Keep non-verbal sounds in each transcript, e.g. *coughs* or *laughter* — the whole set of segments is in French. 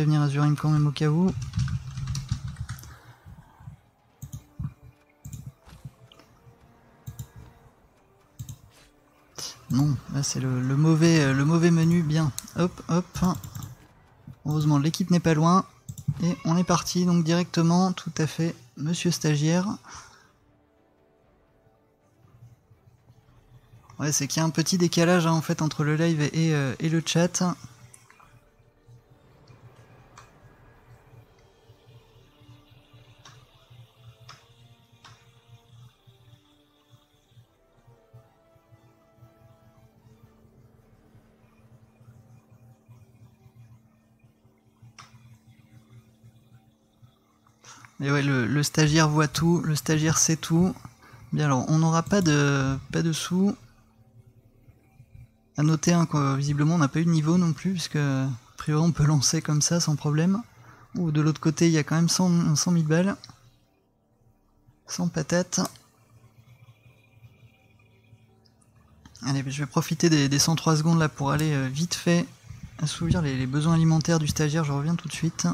prévenir Azurim quand même au cas où. Non, là c'est le, mauvais, le mauvais menu, bien. Hop, hop. Heureusement, l'équipe n'est pas loin. Et on est parti, donc directement, tout à fait, monsieur stagiaire. Ouais, c'est qu'il y a un petit décalage hein, en fait entre le live et, euh, et le chat. Et ouais, le, stagiaire voit tout, le stagiaire sait tout. Bien alors, on n'aura pas de, pas de sous. À noter hein, visiblement on n'a pas eu de niveau non plus, puisque a priori on peut lancer comme ça sans problème. Ou de l'autre côté il y a quand même 100, 100 000 balles. Sans patate. Allez, je vais profiter des, 103 secondes là pour aller euh, vite fait assouvir les besoins alimentaires du stagiaire, je reviens tout de suite.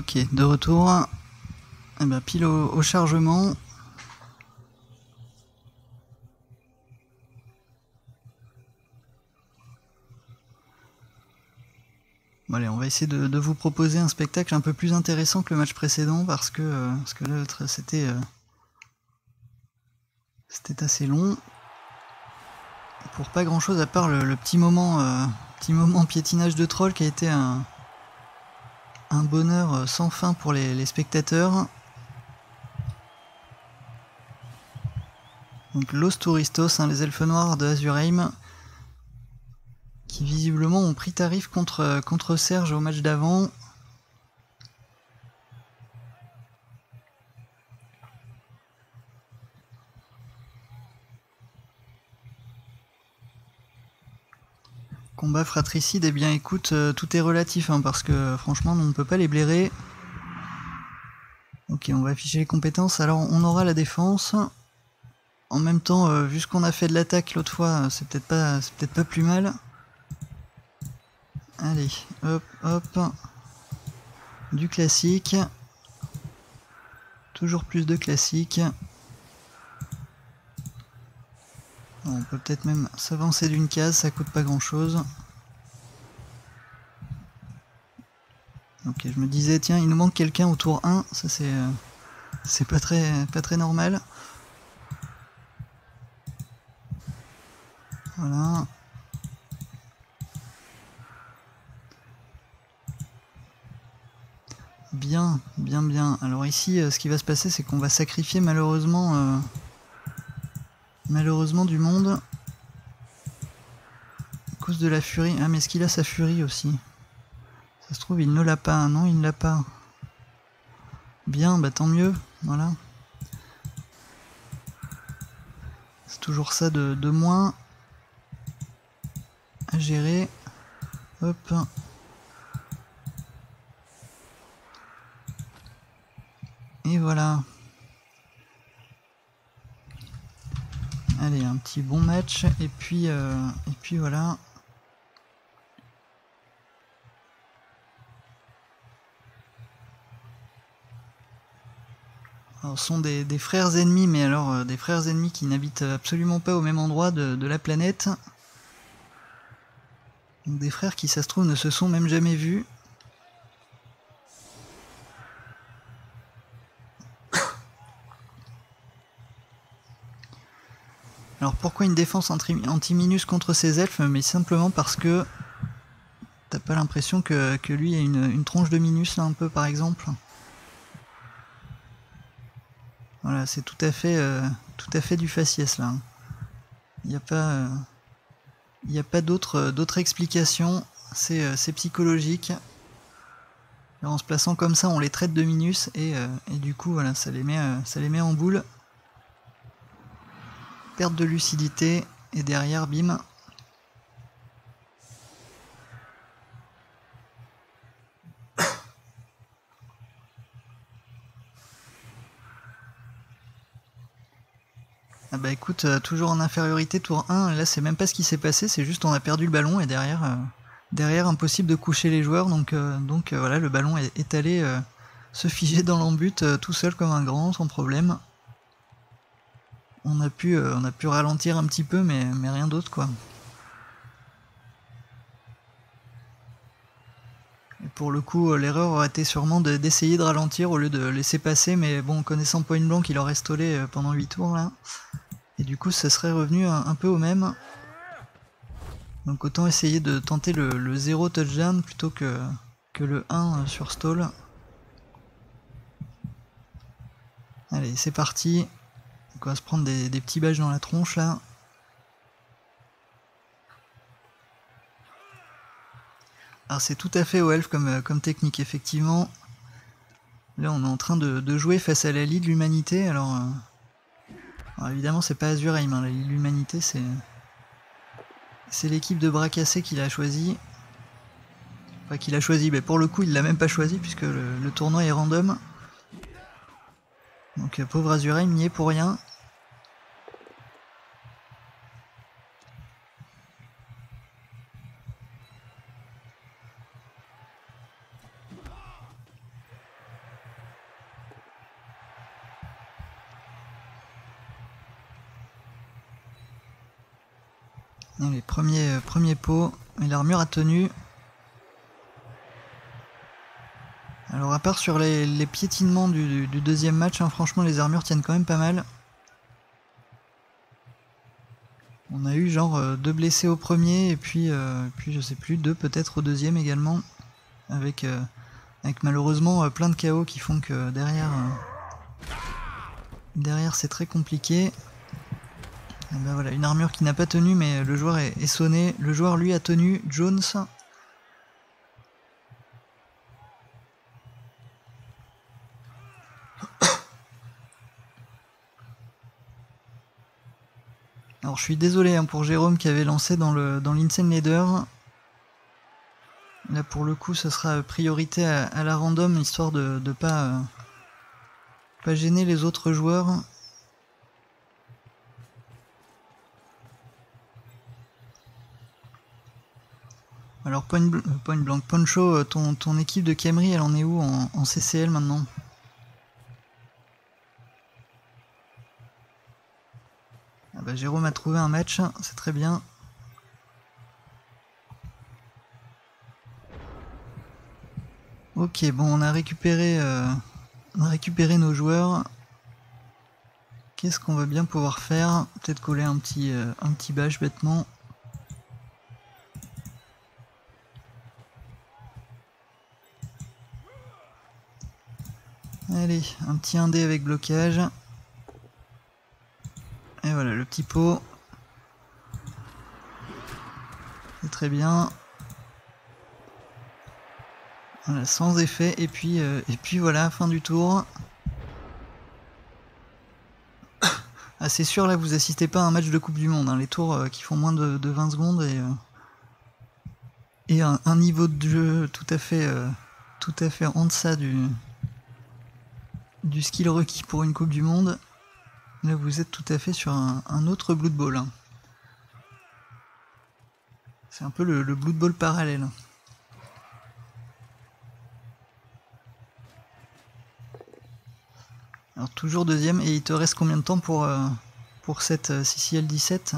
Ok, de retour. Eh ben, pile au, chargement. Bon, allez, on va essayer de, vous proposer un spectacle un peu plus intéressant que le match précédent parce que, euh, que l'autre c'était euh, c'était assez long pour pas grand chose à part le, petit moment euh, petit moment piétinage de troll qui a été un, un bonheur euh, sans fin pour les, spectateurs. Donc Los Touristos, hein, les elfes noirs de Azurheim, qui visiblement ont pris tarif contre, euh, contre Serge au match d'avant. Fratricide, eh bien écoute, euh, tout est relatif, hein, parce que franchement, on ne peut pas les blairer. Ok, on va afficher les compétences. Alors, on aura la défense. En même temps, euh, vu ce qu'on a fait de l'attaque l'autre fois, c'est peut-être pas, peut pas plus mal. Allez, hop, hop. Du classique. Toujours plus de classique. On peut peut-être même s'avancer d'une case, ça coûte pas grand chose. Ok, je me disais, tiens, il nous manque quelqu'un au tour 1, ça c'est euh, c'est pas très, normal. Voilà. Bien, bien, bien. Alors ici, euh, ce qui va se passer, c'est qu'on va sacrifier malheureusement... Euh, malheureusement du monde. À cause de la furie. Ah mais est-ce qu'il a sa furie aussi? Ça se trouve il ne l'a pas. Non il ne l'a pas. Bien, bah tant mieux. Voilà. C'est toujours ça de, de moins à gérer. Hop. Et voilà. Allez, un petit bon match. Et puis, euh, et puis voilà. Alors, ce sont des, frères ennemis, mais alors euh, des frères ennemis qui n'habitent absolument pas au même endroit de, de la planète. Donc des frères qui, ça se trouve, ne se sont même jamais vus. Alors pourquoi une défense anti-minus contre ces elfes? Mais simplement parce que pas l'impression que, lui ait une, une, tronche de minus là un peu par exemple. Voilà, c'est tout à fait tout à fait du faciès là. Il n'y a pas a pas d'autre explication, c'est psychologique. en se plaçant comme ça, on les traite de minus et, et du coup voilà, ça les met ça les met en boule perte de lucidité, et derrière, bim. Ah bah écoute, euh, toujours en infériorité tour 1, là c'est même pas ce qui s'est passé, c'est juste on a perdu le ballon et derrière, euh, derrière impossible de coucher les joueurs, donc, euh, donc voilà, le ballon est, est allé se figer dans l'embut tout seul comme un grand, sans problème on a pu, euh, on a pu ralentir un petit peu, mais, rien d'autre quoi. Et pour le coup, euh, l'erreur aurait été sûrement d'essayer de, ralentir au lieu de laisser passer, mais bon, connaissant Point Blanc, il aurait stolé euh, pendant 8 tours là. Et du coup, ça serait revenu un, peu au même. Donc autant essayer de tenter le, le 0 touchdown plutôt que, que le 1 sur stall. Allez, c'est parti. On va se prendre des, petits badges dans la tronche là. Alors c'est tout à fait au elf comme, euh, comme technique effectivement. Là on est en train de, jouer face à la Lie de l'humanité. Alors, euh, évidemment c'est pas Azuraim, hein. la Lie de l'humanité c'est c'est l'équipe de bras cassés qu'il a choisi. Enfin qu'il a choisi, mais pour le coup il l'a même pas choisi puisque le, tournoi est random. Donc euh, pauvre Azuraim n'y est pour rien. les premiers, euh, premiers pots, et l'armure a tenu. Alors à part sur les, piétinements du, deuxième match, hein, franchement les armures tiennent quand même pas mal. On a eu genre euh, deux blessés au premier et puis, euh, puis je sais plus, deux peut-être au deuxième également. Avec, avec malheureusement plein de chaos qui font que derrière, derrière c'est très compliqué. Eh ben voilà, une armure qui n'a pas tenu, mais le joueur est, sonné. Le joueur, lui, a tenu. Jones. Alors je suis désolé hein, pour Jérôme qui avait lancé dans le dans l'Insane Leader. Là pour le coup ce sera priorité à, la random histoire de ne pas, euh, pas gêner les autres joueurs. Alors point, blanc, Poncho, euh, ton, ton, équipe de Camry, elle en est où en, CCL maintenant? Ah bah, Jérôme a trouvé un match, c'est très bien. Ok, bon, on a récupéré, euh, on a récupéré nos joueurs. Qu'est-ce qu'on va bien pouvoir faire? Peut-être coller un petit, euh, un petit badge bêtement. Allez, un petit indé avec blocage. Et voilà, le petit pot. C'est très bien. Voilà, sans effet. Et puis, euh, et puis voilà, fin du tour. *coughs* ah, c'est sûr, là, vous assistez pas à un match de Coupe du Monde. Hein. les tours euh, qui font moins de, 20 secondes et, euh, un, niveau de jeu tout à fait, tout en deçà du, du skill requis pour une Coupe du Monde. Là, vous êtes tout à fait sur un, autre Blood Bowl. Hein. C'est un peu le, le Blood parallèle. Alors toujours deuxième, et il te reste combien de temps pour, euh, pour cette euh, CCL 17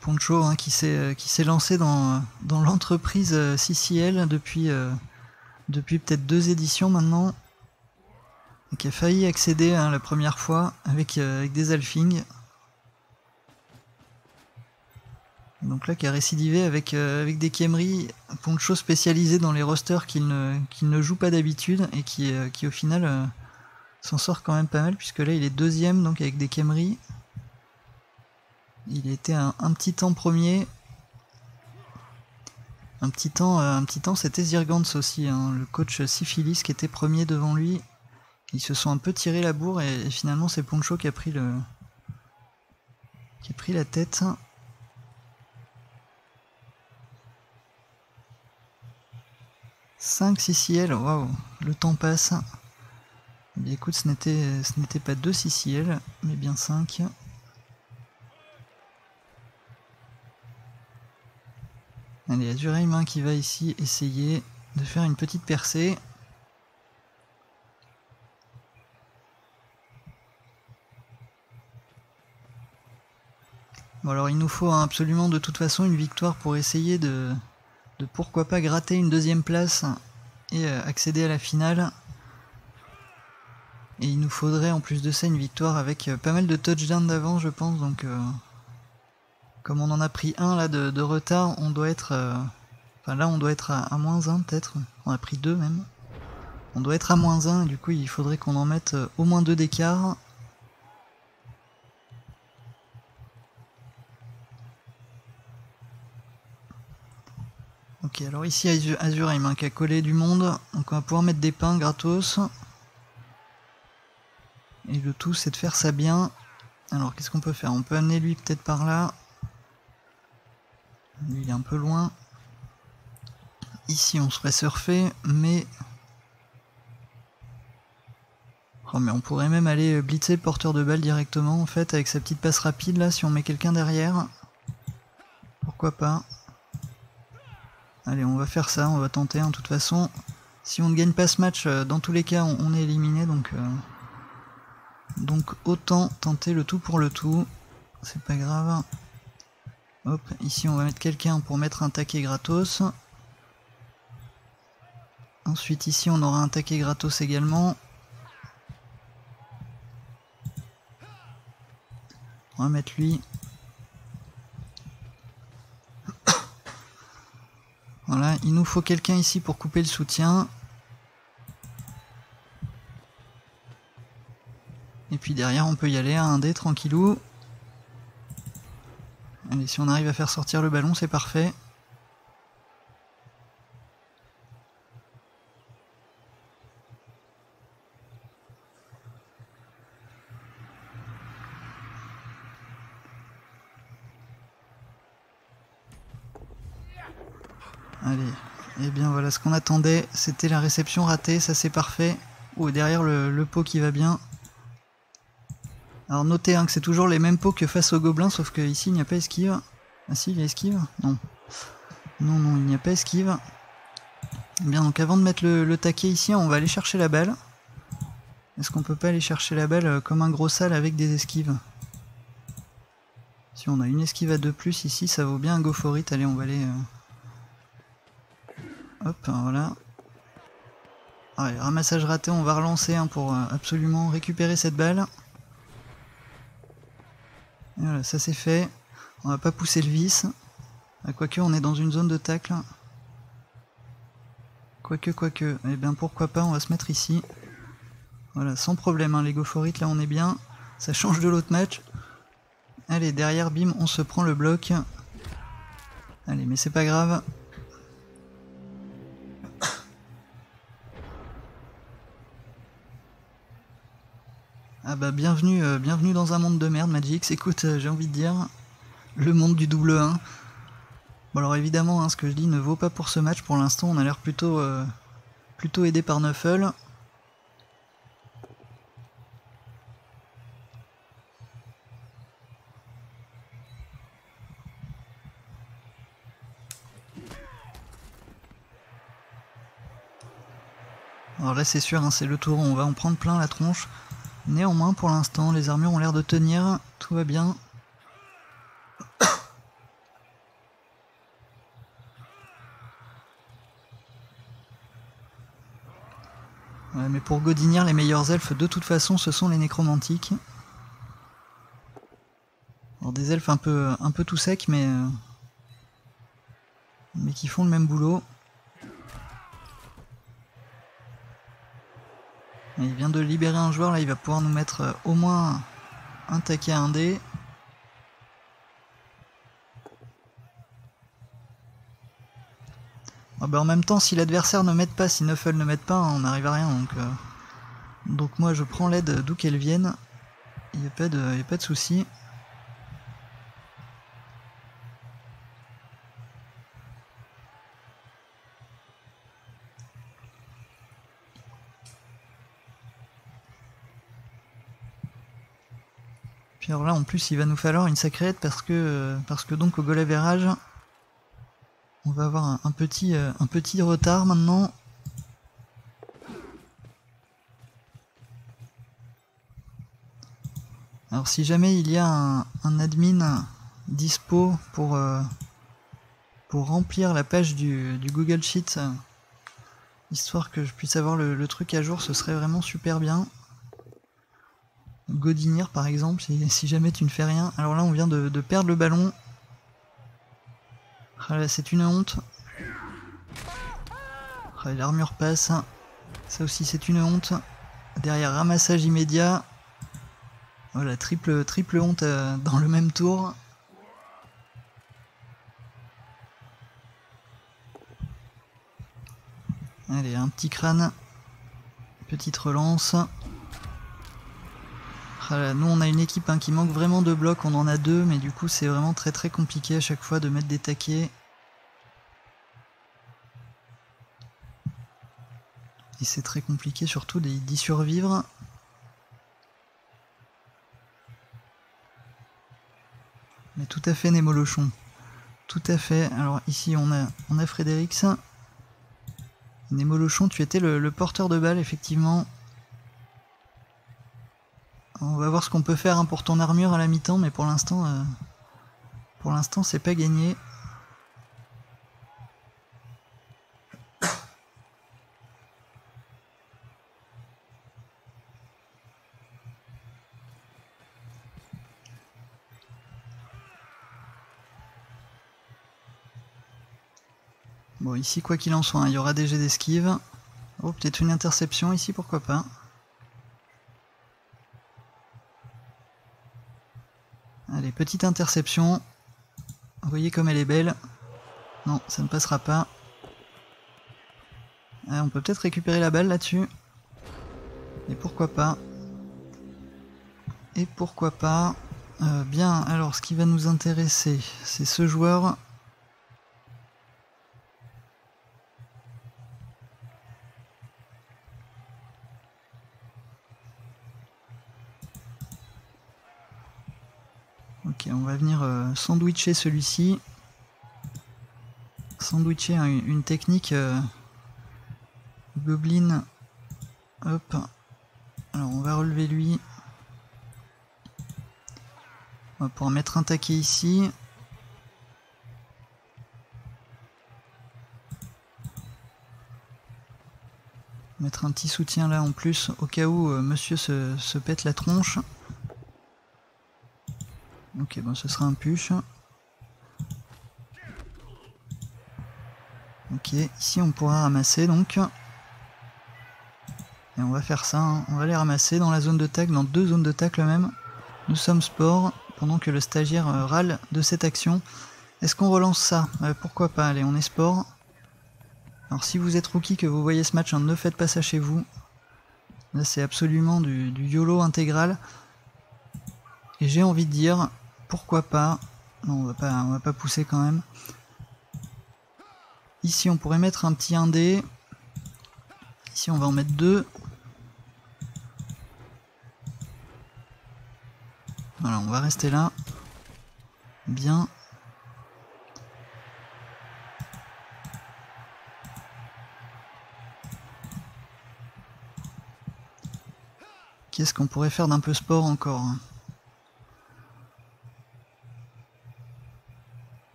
Poncho hein, qui s'est lancé dans, l'entreprise CCL depuis, depuis peut-être deux éditions maintenant. Qui a failli accéder hein, la première fois avec, des alfings. Donc là, qui a récidivé avec, euh, des Kemri, Poncho spécialisé dans les rosters qu'il ne, joue pas d'habitude et qui, euh, au final euh, s'en sort quand même pas mal puisque là il est deuxième donc avec des Kemri. Il était un, petit temps premier. Un petit temps, un petit temps c'était Zirgans aussi, hein, le coach Syphilis qui était premier devant lui. Ils se sont un peu tiré la bourre et, et finalement c'est Poncho qui a pris le. qui a pris la tête. 5 CCL, waouh, le temps passe. Eh écoute, ce n'était pas 2 CCL, mais bien 5. Allez, Azurheim qui va ici essayer de faire une petite percée. Bon alors il nous faut absolument de toute façon une victoire pour essayer de, pourquoi pas gratter une deuxième place et euh, accéder à la finale. Et il nous faudrait en plus de ça une victoire avec euh, pas mal de touchdowns d'avant je pense donc euh, comme on en a pris un là de, retard on doit être enfin là on doit être à, moins 1 peut-être on a pris deux même on doit être à moins 1 et du coup il faudrait qu'on en mette au moins deux d'écart Ok, alors ici Azure, il manque à coller du monde, donc on va pouvoir mettre des pains gratos. Et le tout c'est de faire ça bien. Alors qu'est-ce qu'on peut faire? On peut amener lui peut-être par là. Il est un peu loin. Ici on serait surfer, mais... Oh mais on pourrait même aller blitzer porteur de balle directement en fait avec sa petite passe rapide là si on met quelqu'un derrière. Pourquoi pas Allez, on va faire ça, on va tenter. En toute façon, si on ne gagne pas ce match, euh, dans tous les cas, on, est éliminé. Donc, euh, donc autant tenter le tout pour le tout. C'est pas grave. Hop, ici on va mettre quelqu'un pour mettre un taquet gratos. Ensuite ici on aura un taquet gratos également. On va mettre lui. *coughs* Voilà, il nous faut quelqu'un ici pour couper le soutien. Et puis derrière, on peut y aller à un dé tranquillou. Allez, si on arrive à faire sortir le ballon, c'est parfait. Allez, et eh bien voilà ce qu'on attendait, c'était la réception ratée, ça c'est parfait. Ou derrière le, pot qui va bien. Alors notez hein, que c'est toujours les mêmes pots que face aux gobelins, sauf que ici il n'y a pas esquive. Ah si, il y a esquive Non. Non, non, il n'y a pas esquive. Bien, donc avant de mettre le, taquet ici, on va aller chercher la balle. Est-ce qu'on peut pas aller chercher la balle euh, comme un gros sale avec des esquives? Si on a une esquive à deux plus ici, ça vaut bien un go for Allez, on va aller... Euh, Hop, voilà. Allez, ramassage raté, on va relancer hein, pour euh, absolument récupérer cette balle. Voilà, ça c'est fait. On va pas pousser le vis. Ah, quoique, on est dans une zone de tacle. Quoique, quoique. Eh bien, pourquoi pas, on va se mettre ici. Voilà, sans problème, hein, les gophorites, là on est bien. Ça change de l'autre match. Allez, derrière, bim, on se prend le bloc. Allez, mais c'est pas grave. Ah bah bienvenue, euh, bienvenue dans un monde de merde Magix, écoute euh, j'ai envie de dire le monde du double 1. Bon alors évidemment hein, ce que je dis ne vaut pas pour ce match pour l'instant, on a l'air plutôt, euh, plutôt aidé par Nuffle. Alors là c'est sûr, hein, c'est le tour, on va en prendre plein la tronche. Néanmoins, pour l'instant, les armures ont l'air de tenir. Tout va bien. Mais pour Godinière, les meilleurs elfes, de toute façon, ce sont les nécromantiques. Alors des elfes un peu, un peu tout secs, mais euh, qui font le même boulot. Il vient de libérer un joueur, là il va pouvoir nous mettre euh, au moins un taquet à un dé. Ah bah, en même temps, si l'adversaire ne m'aide pas, si Nuffle ne m'aide pas, on n'arrive à rien. Donc, euh, donc moi je prends l'aide d'où qu'elle vienne. Il n'y a pas de, a pas de souci. Puis alors là en plus il va nous falloir une sacrée aide parce que parce que donc au golavérage on va avoir un, petit, euh, un petit retard maintenant. Alors si jamais il y a un, admin dispo pour, euh, pour remplir la page du, Google Sheet, histoire que je puisse avoir le, truc à jour, ce serait vraiment super bien. Godinir par exemple, si, jamais tu ne fais rien. Alors là on vient de perdre le ballon, ah c'est une honte. Ah, l'armure passe. Ça aussi, c'est une honte. Derrière, ramassage immédiat. Voilà, triple, triple honte euh, dans le même tour. Allez, un petit crâne. Petite relance. Ah nous on a une équipe hein, qui manque vraiment de blocs, on en a deux, mais du coup c'est vraiment très très compliqué à chaque fois de mettre des taquets. Et c'est très compliqué surtout d'y survivre. Mais tout à fait Némolochon. Tout à fait. Alors ici on a, on a Frédérix. Némolochon, tu étais le porteur de balle effectivement. On va voir ce qu'on peut faire hein, pour ton armure à la mi-temps, mais pour l'instant, euh, pour l'instant, c'est pas gagné. Bon, ici, quoi qu'il en soit, hein, il y aura des jets d'esquive. Oh, peut-être une interception ici, pourquoi pas. Allez, petite interception. Vous voyez comme elle est belle. Non, ça ne passera pas. Ah, on peut peut-être récupérer la balle là-dessus. Et pourquoi pas. Et pourquoi pas. Euh, bien, alors ce qui va nous intéresser, c'est ce joueur on va venir euh, sandwicher celui-ci. Sandwicher une, technique euh, Goblin. Hop. Alors on va relever lui. On va pouvoir mettre un taquet ici. Mettre un petit soutien là en plus au cas où euh, monsieur se pète la tronche. Ok, bon, ce sera un push. Ok, ici on pourra ramasser donc. Et on va faire ça, hein. on va les ramasser dans la zone de tacle, dans deux zones de tacle même. Nous sommes sport, pendant que le stagiaire euh, râle de cette action. Est-ce qu'on relance ça? Euh, Pourquoi pas, allez, on est sport. Alors si vous êtes rookie, que vous voyez ce match, hein, ne faites pas ça chez vous. Là c'est absolument du YOLO intégral. Et j'ai envie de dire, pourquoi pas. Non, on va pas, on va pas pousser quand même. Ici, on pourrait mettre un petit 1D. Ici, on va en mettre deux. Voilà, on va rester là. Bien. Qu'est-ce qu'on pourrait faire d'un peu sport encore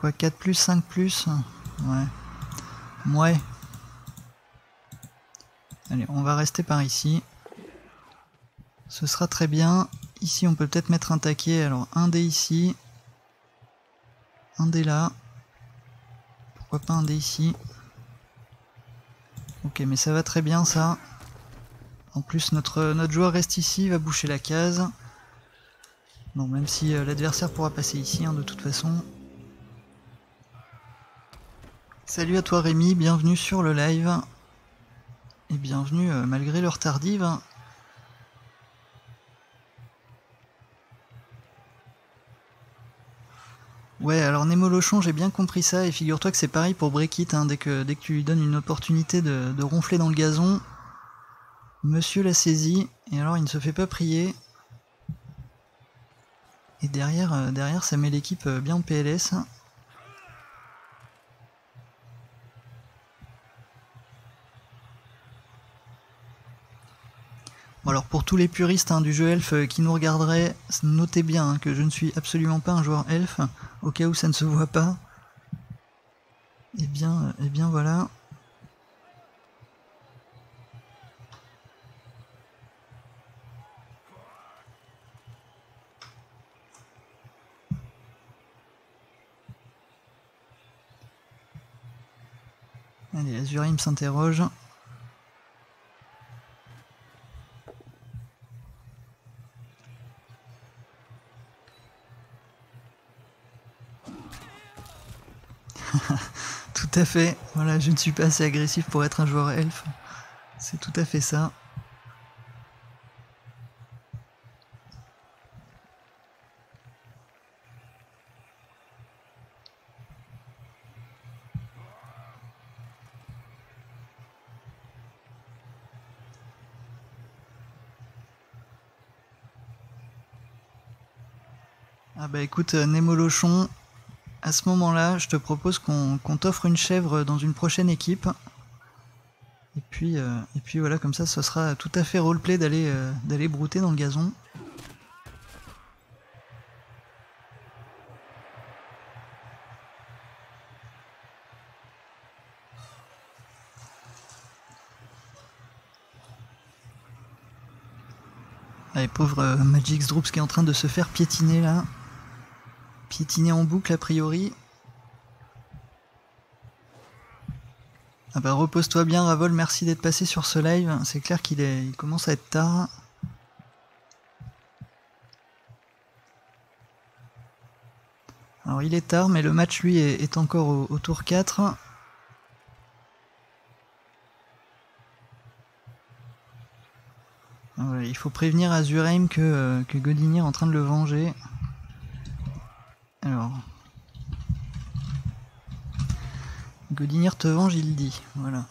quoi 4 plus, 5 plus Ouais. Ouais. Allez, on va rester par ici. Ce sera très bien. Ici, on peut peut-être mettre un taquet. Alors, un dé ici. Un dé là. Pourquoi pas un dé ici? Ok, mais ça va très bien, ça. En plus, notre, notre joueur reste ici, va boucher la case. Bon, même si euh, l'adversaire pourra passer ici, hein, de toute façon. Salut à toi Rémi, bienvenue sur le live. Et bienvenue euh, malgré l'heure tardive. Ouais, alors Nemo Lochon, j'ai bien compris ça, et figure-toi que c'est pareil pour Breakit, hein, dès, que, dès tu lui donnes une opportunité de, ronfler dans le gazon, monsieur l'a saisi, et alors il ne se fait pas prier. Et derrière, euh, derrière ça met l'équipe euh, bien en PLS. Alors pour tous les puristes hein, du jeu elf euh, qui nous regarderaient, notez bien hein, que je ne suis absolument pas un joueur elf, au cas où ça ne se voit pas. Et eh bien, et eh bien voilà. Allez, Azurim s'interroge. *laughs* tout à fait. Voilà, je ne suis pas assez agressif pour être un joueur elfe. C'est tout à fait ça. Ah bah écoute, euh, Nemo Lochon, à ce moment-là, je te propose qu'on t'offre une chèvre dans une prochaine équipe. Et puis, euh, et puis voilà, comme ça, ce sera tout à fait roleplay d'aller euh, d'aller brouter dans le gazon. Allez, pauvre Magix Droops qui est en train de se faire piétiner là piétiner en boucle a priori. Ah bah repose-toi bien Ravol, merci d'être passé sur ce live. C'est clair qu'il est, il commence à être tard. Alors il est tard, mais le match lui est, encore au, tour 4. il faut prévenir Azurheim que, euh, que Godinier est en train de le venger. Alors. Te venge, il dit. Voilà.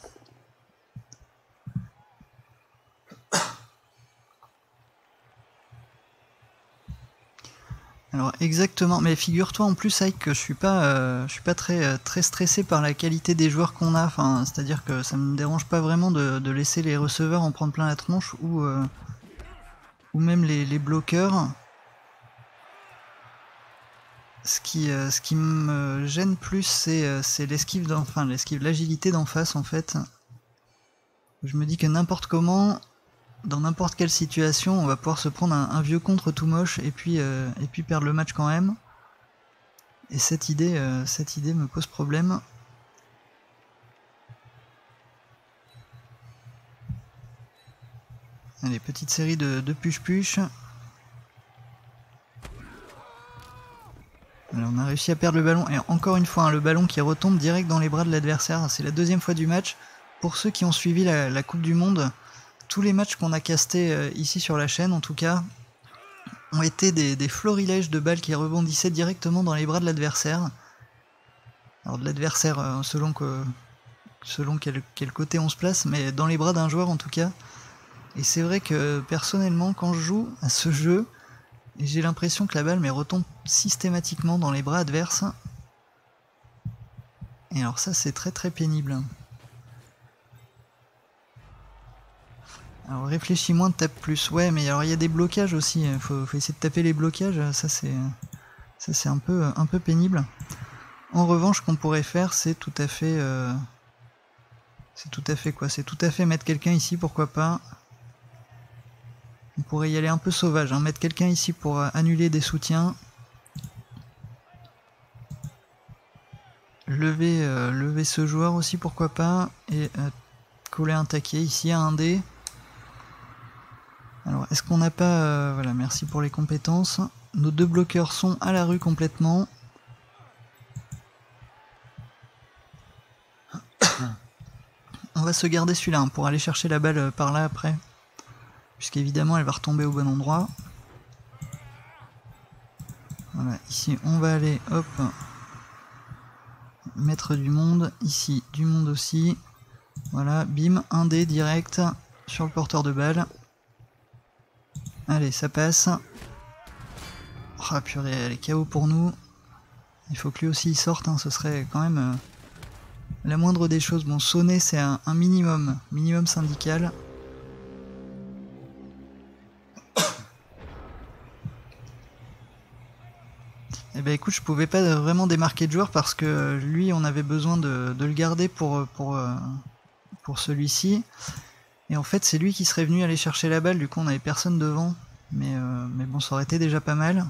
Alors exactement, mais figure-toi en plus Ike que je suis pas, euh, suis pas très euh, très stressé par la qualité des joueurs qu'on a. C'est-à-dire que ça me dérange pas vraiment de, laisser les receveurs en prendre plein la tronche ou euh, même les bloqueurs. Ce qui, euh, ce qui me gêne plus, c'est euh, l'esquive, l'esquive, l'agilité d'en face en fait. Je me dis que n'importe comment, dans n'importe quelle situation, on va pouvoir se prendre un, vieux contre tout moche et puis, euh, et puis perdre le match quand même. Et cette idée, cette idée me pose problème. Allez, petite série de, de push-push. On a réussi à perdre le ballon, et encore une fois, hein, le ballon qui retombe direct dans les bras de l'adversaire. C'est la deuxième fois du match. Pour ceux qui ont suivi la, Coupe du Monde, tous les matchs qu'on a castés euh, ici sur la chaîne, en tout cas, ont été des, florilèges de balles qui rebondissaient directement dans les bras de l'adversaire. Alors de l'adversaire, euh, selon, que, selon quel, quel côté on se place, mais dans les bras d'un joueur en tout cas. Et c'est vrai que personnellement, quand je joue à ce jeu, j'ai l'impression que la balle retombe systématiquement dans les bras adverses. Et alors ça c'est très très pénible. Alors réfléchis moins, tape plus. Ouais mais alors il y a des blocages aussi, il faut, essayer de taper les blocages, ça c'est ça c'est un peu, un peu pénible. En revanche, qu'on pourrait faire, c'est tout à fait... Euh, C'est tout à fait quoi, c'est tout à fait mettre quelqu'un ici, pourquoi pas? On pourrait y aller un peu sauvage, hein. mettre quelqu'un ici pour euh, annuler des soutiens. Lever, euh, lever ce joueur aussi, pourquoi pas. Et euh, coller un taquet ici à un dé. Alors, est-ce qu'on n'a pas... voilà, merci pour les compétences. Nos deux bloqueurs sont à la rue complètement. *coughs* On va se garder celui-là hein, pour aller chercher la balle par là après puisqu'évidemment elle va retomber au bon endroit. Voilà, ici on va aller, hop, mettre du monde, ici du monde aussi. Voilà, bim, un dé direct sur le porteur de balle. Allez, ça passe. Oh purée, elle est KO pour nous. Il faut que lui aussi il sorte, hein, ce serait quand même euh, la moindre des choses. Bon, sonner c'est un minimum, minimum syndical. Eh ben écoute, je pouvais pas vraiment démarquer de joueur parce que lui, on avait besoin de, le garder pour, pour, euh, pour celui-ci. Et en fait, c'est lui qui serait venu aller chercher la balle, du coup on avait personne devant. Mais, euh, mais bon, ça aurait été déjà pas mal.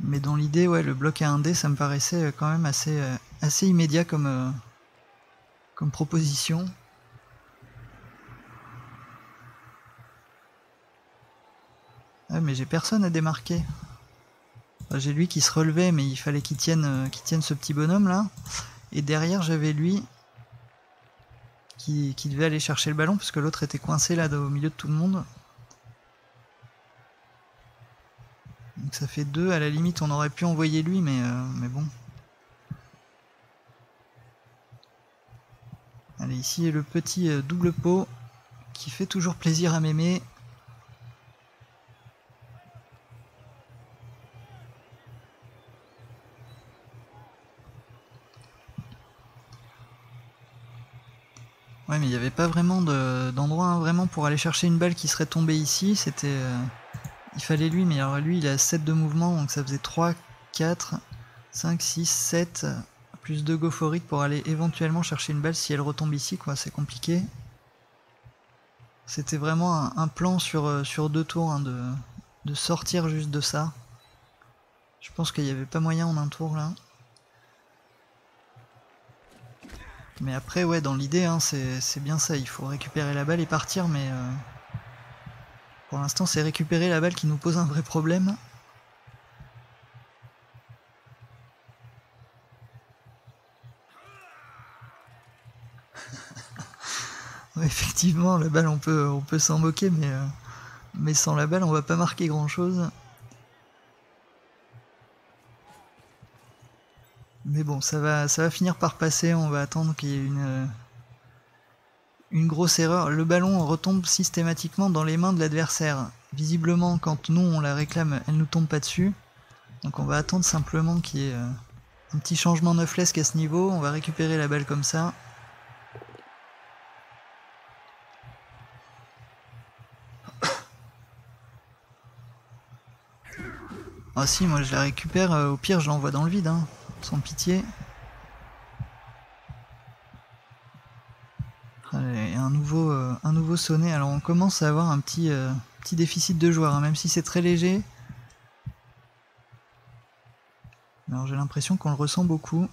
Mais dans l'idée, ouais, le bloc à 1D, ça me paraissait quand même assez, euh, assez immédiat comme, comme proposition. Ah, mais j'ai personne à démarquer. J'ai lui qui se relevait, mais il fallait qu'il tienne, euh, tienne ce petit bonhomme là. Et derrière, j'avais lui qui, devait aller chercher le ballon, parce que l'autre était coincé là au milieu de tout le monde. Donc ça fait deux, à la limite on aurait pu envoyer lui, mais, euh, mais bon. Allez, ici le petit euh, double pot qui fait toujours plaisir à m'aimer. Ouais, mais il n'y avait pas vraiment d'endroit hein, vraiment pour aller chercher une balle qui serait tombée ici. C'était, euh, il fallait lui, mais alors lui, il a 7 de mouvement, donc ça faisait 3, 4, 5, 6, 7, plus 2 gophoriques pour aller éventuellement chercher une balle si elle retombe ici, quoi. C'est compliqué. C'était vraiment un, plan sur, euh, sur deux tours, hein, de, de sortir juste de ça. Je pense qu'il n'y avait pas moyen en un tour là. Mais après, ouais, dans l'idée, hein, c'est bien ça. Il faut récupérer la balle et partir, mais... Euh, pour l'instant, c'est récupérer la balle qui nous pose un vrai problème. *laughs* effectivement, la balle, on peut, on s'en moquer, mais, euh, mais sans la balle, on va pas marquer grand-chose. Mais bon, ça va, ça va finir par passer, on va attendre qu'il y ait une, euh, une grosse erreur. Le ballon retombe systématiquement dans les mains de l'adversaire. Visiblement, quand nous on la réclame, elle nous tombe pas dessus. Donc on va attendre simplement qu'il y ait euh, un petit changement neuflesque à ce niveau. On va récupérer la balle comme ça. *coughs* Ah si, moi je la récupère, euh, au pire je l'envoie dans le vide. Hein sans pitié. Allez, un nouveau, euh, un nouveau sonnet. Alors on commence à avoir un petit, euh, déficit de joueurs, hein, même si c'est très léger. Alors j'ai l'impression qu'on le ressent beaucoup.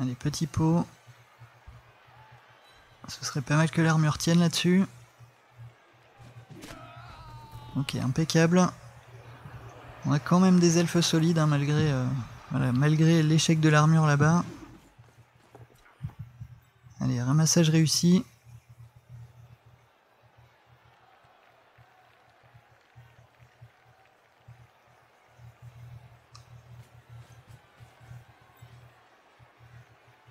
Allez, petit pot. Ce serait pas mal que l'armure tienne là-dessus. Ok, impeccable. On a quand même des elfes solides, hein, malgré, euh, malgré l'échec de l'armure là-bas. Allez, ramassage réussi.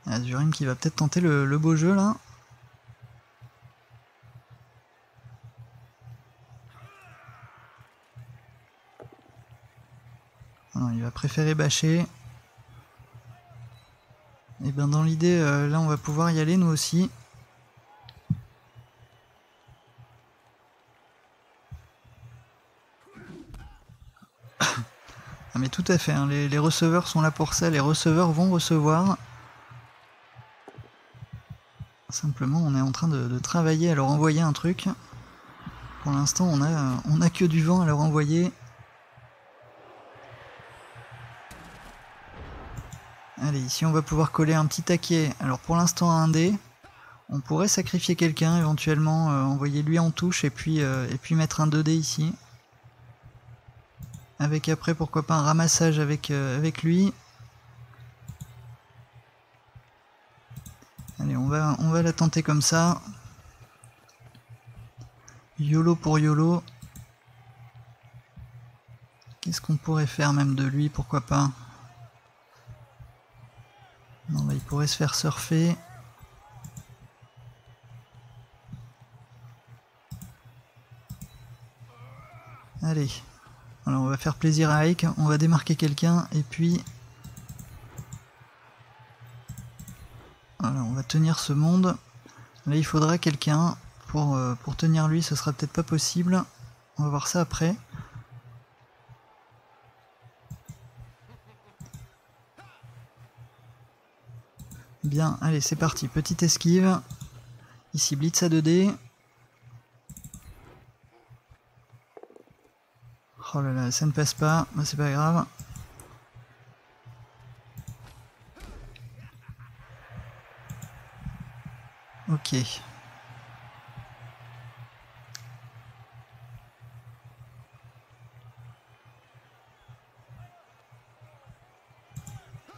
Azurim qui va peut-être tenter le, beau jeu là. il va préférer bâcher. Et bien dans l'idée, euh, là on va pouvoir y aller nous aussi. *coughs* ah mais tout à fait, hein, les, receveurs sont là pour ça, les receveurs vont recevoir. Simplement on est en train de, travailler à leur envoyer un truc. Pour l'instant on a, on a que du vent à leur envoyer. Allez, ici on va pouvoir coller un petit taquet. Alors pour l'instant un dé. On pourrait sacrifier quelqu'un, éventuellement euh, envoyer lui en touche et puis, euh, et puis mettre un 2D ici. Avec après pourquoi pas un ramassage avec, euh, avec lui. Allez, on va, la tenter comme ça. YOLO pour YOLO. Qu'est-ce qu'on pourrait faire même de lui, pourquoi pas? Bah, il pourrait se faire surfer. Allez. Alors on va faire plaisir à Ike, on va démarquer quelqu'un et puis... Voilà, on va tenir ce monde. Là il faudra quelqu'un pour, euh, pour tenir lui, ce sera peut-être pas possible. On va voir ça après. Bien, allez, c'est parti. Petite esquive. Ici, blitz à 2D. Oh là là, ça ne passe pas. mais c'est pas grave.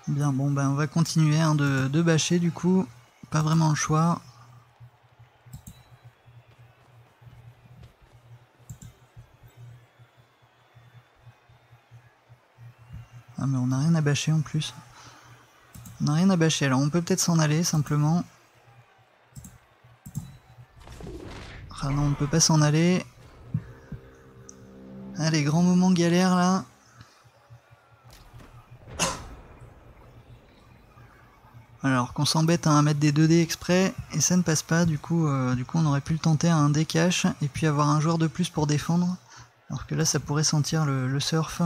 Bien, bon, ben on va continuer hein, de, de bâcher du coup. Pas vraiment le choix. Ah mais on n'a rien à bâcher en plus. On n'a rien à bâcher, alors on peut peut-être s'en aller simplement. Ah non, on ne peut pas s'en aller. Allez, grand moment galère là. Alors qu'on s'embête à mettre des 2D exprès et ça ne passe pas, du coup, euh, du coup on aurait pu le tenter à un D cache et puis avoir un joueur de plus pour défendre. Alors que là ça pourrait sentir le, surf.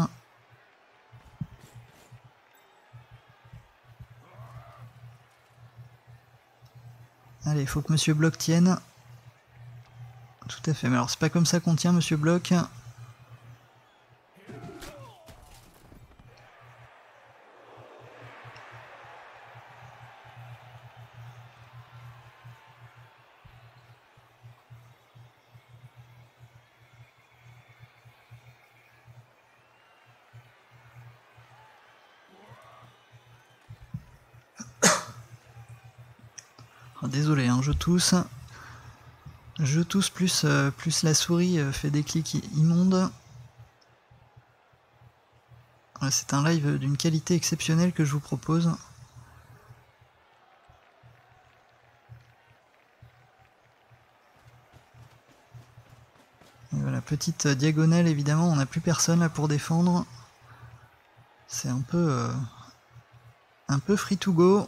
Allez, il faut que Monsieur Block tienne. Tout à fait, mais alors c'est pas comme ça qu'on tient Monsieur Block. *coughs* désolé, hein, je tousse. Je tousse plus, euh, plus la souris euh, fait des clics immondes. C'est un live d'une qualité exceptionnelle que je vous propose. voilà, petite diagonale évidemment, on n'a plus personne là pour défendre. C'est un peu... Euh, un peu free to go.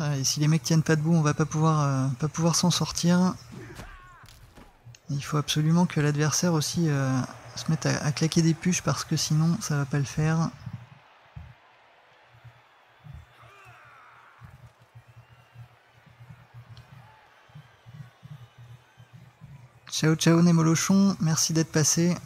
et si les mecs tiennent pas debout, on va pas pouvoir, euh, s'en sortir. Il faut absolument que l'adversaire aussi euh, se mette à, claquer des puches parce que sinon ça va pas le faire. Ciao ciao Némolochon, merci d'être passé.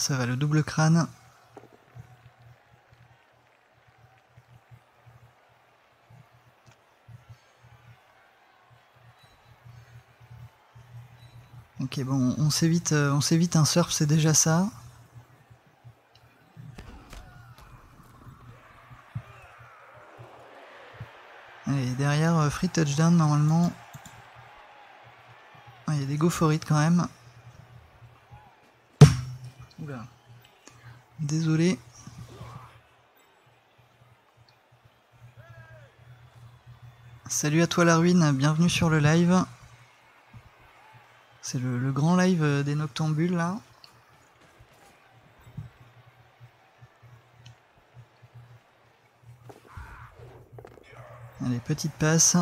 Ça va, le double crâne. Ok bon, on s'évite, euh, on s'évite un surf, c'est déjà ça. Et derrière, euh, free touchdown normalement. Ah, il y a des gophorites quand même. Salut à toi la ruine, bienvenue sur le live. C'est le, grand live des Noctambules là. Allez, petite passe.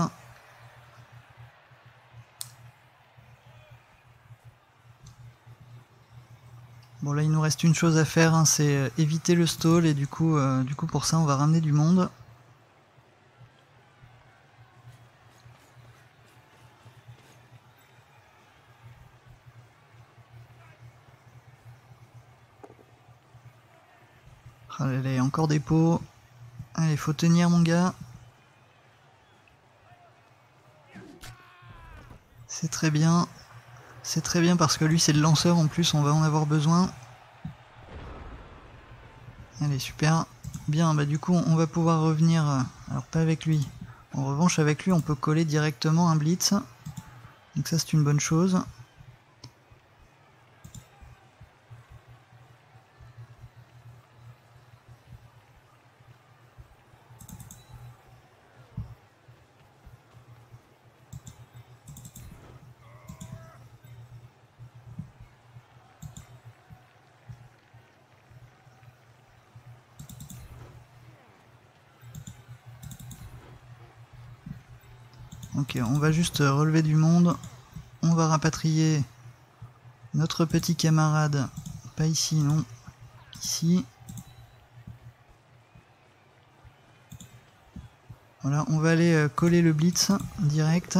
Bon là il nous reste une chose à faire, hein, c'est éviter le stall et du coup, euh, du coup pour ça on va ramener du monde. Pots. Allez, faut tenir mon gars. C'est très bien. C'est très bien parce que lui c'est le lanceur en plus, on va en avoir besoin. Allez, super. Bien, bah du coup on va pouvoir revenir, euh, alors pas avec lui. En revanche avec lui on peut coller directement un blitz. Donc ça c'est une bonne chose. Ok, on va juste relever du monde. On va rapatrier notre petit camarade. Pas ici, non. Ici. Voilà, on va aller euh, coller le blitz direct.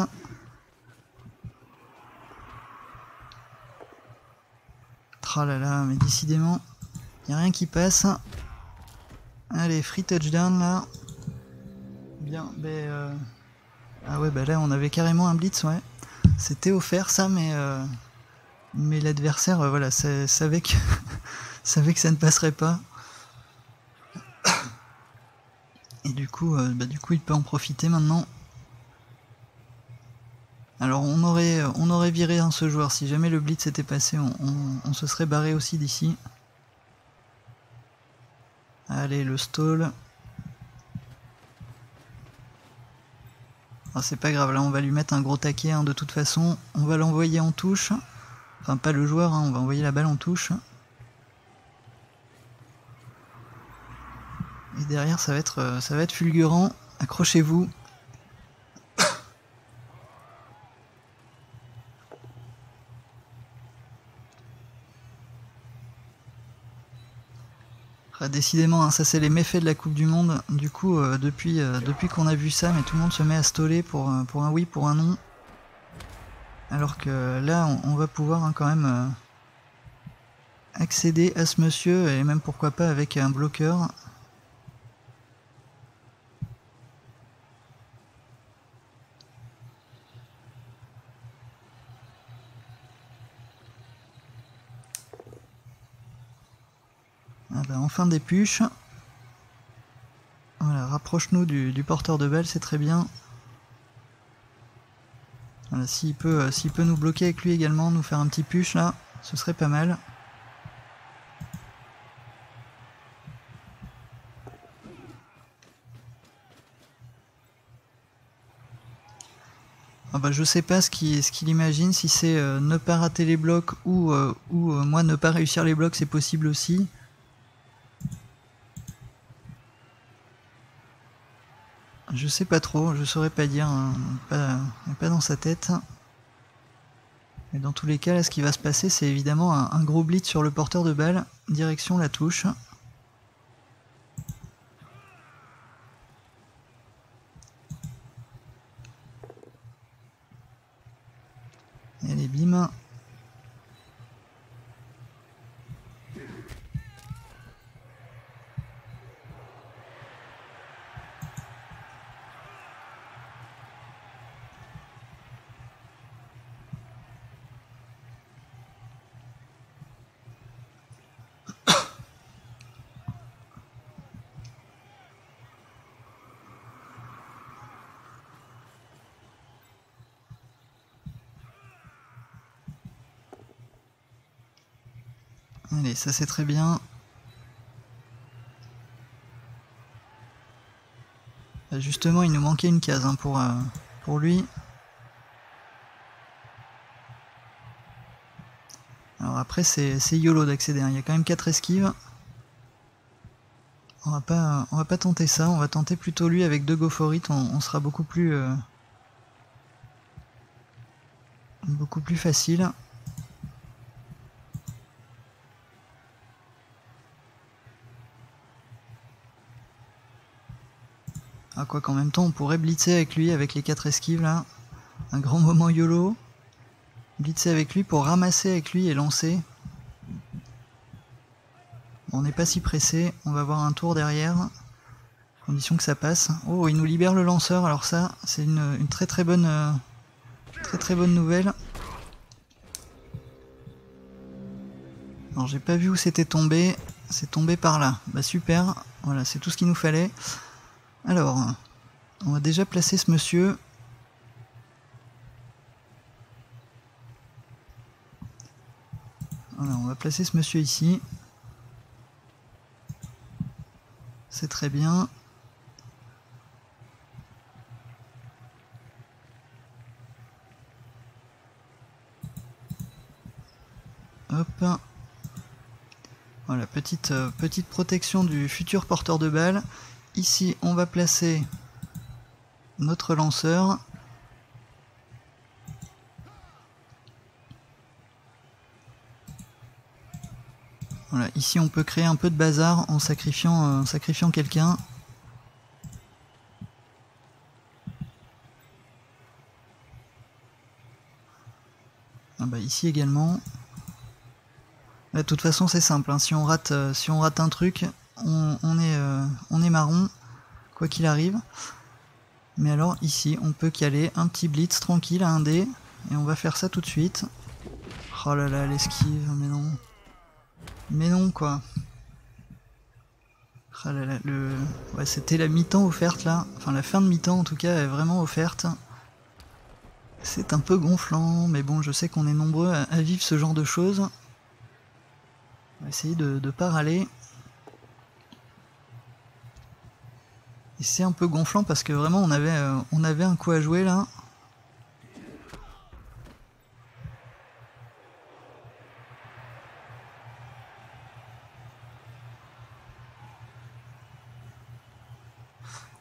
Tralala, mais décidément, il a rien qui passe. Allez, free touchdown là. Bien, ben... Euh... Ah ouais, bah là on avait carrément un blitz, ouais. C'était offert ça, mais euh, l'adversaire, euh, voilà, savait que *laughs* savait que ça ne passerait pas. Et du coup, euh, bah, du coup, il peut en profiter maintenant. Alors on aurait, on aurait viré ce joueur. Si jamais le blitz était passé, on se serait barré aussi d'ici. Allez, le stall. C'est pas grave, là on va lui mettre un gros taquet hein, de toute façon. On va l'envoyer en touche. Enfin pas le joueur, hein, on va envoyer la balle en touche. Et derrière ça va être, euh, ça va être fulgurant. Accrochez-vous. Décidément, hein, ça c'est les méfaits de la Coupe du Monde. Du coup, euh, depuis, euh, depuis qu'on a vu ça, mais tout le monde se met à stoller pour, euh, pour un oui, pour un non. Alors que là, on, va pouvoir hein, quand même accéder à ce monsieur, et même pourquoi pas avec un bloqueur. Des puches. Voilà, rapproche-nous du, porteur de balle, c'est très bien. Voilà, s'il peut, euh, s'il peut nous bloquer avec lui également, nous faire un petit push là, ce serait pas mal. Ah bah je sais pas ce qu'il ce imagine, si c'est euh, ne pas rater les blocs ou, euh, ou moi ne pas réussir les blocs, c'est possible aussi. Je sais pas trop, je saurais pas dire, hein, pas, pas, dans sa tête. Mais dans tous les cas, là, ce qui va se passer, c'est évidemment un, gros blitz sur le porteur de balle, direction la touche. Ça c'est très bien. Bah, justement, il nous manquait une case hein, pour, euh, pour lui. Alors après, c'est YOLO d'accéder. Hein. Il y a quand même 4 esquives. On va pas, on va pas tenter ça. On va tenter plutôt lui avec deux go On, sera beaucoup plus, euh, beaucoup plus facile. Quoi qu'en même temps on pourrait blitzer avec lui avec les quatre esquives là. Un grand moment YOLO. Blitzer avec lui pour ramasser avec lui et lancer. on n'est pas si pressé, on va avoir un tour derrière. Condition que ça passe. Oh il nous libère le lanceur, alors ça c'est une, très très bonne euh, très très bonne nouvelle. Alors j'ai pas vu où c'était tombé, c'est tombé par là. Bah super, voilà c'est tout ce qu'il nous fallait. Alors, on va déjà placer ce monsieur. Voilà, on va placer ce monsieur ici. C'est très bien. Hop. Voilà, petite, euh, petite protection du futur porteur de balle. Ici, on va placer notre lanceur. Voilà, ici on peut créer un peu de bazar en sacrifiant, euh, sacrifiant quelqu'un. Ah bah ici également. de toute façon c'est simple, hein. si, on rate, euh, si on rate un truc, on, est, euh, on est marron, quoi qu'il arrive. Mais alors ici, on peut caler un petit blitz tranquille à un dé, et on va faire ça tout de suite. Oh là là, l'esquive, mais non. Mais non, quoi. Oh là là, le... Ouais, c'était la mi-temps offerte là. Enfin, la fin de mi-temps en tout cas est vraiment offerte. C'est un peu gonflant, mais bon, je sais qu'on est nombreux à, vivre ce genre de choses. On va essayer de ne pas râler. Et c'est un peu gonflant parce que vraiment on avait, euh, on avait un coup à jouer là.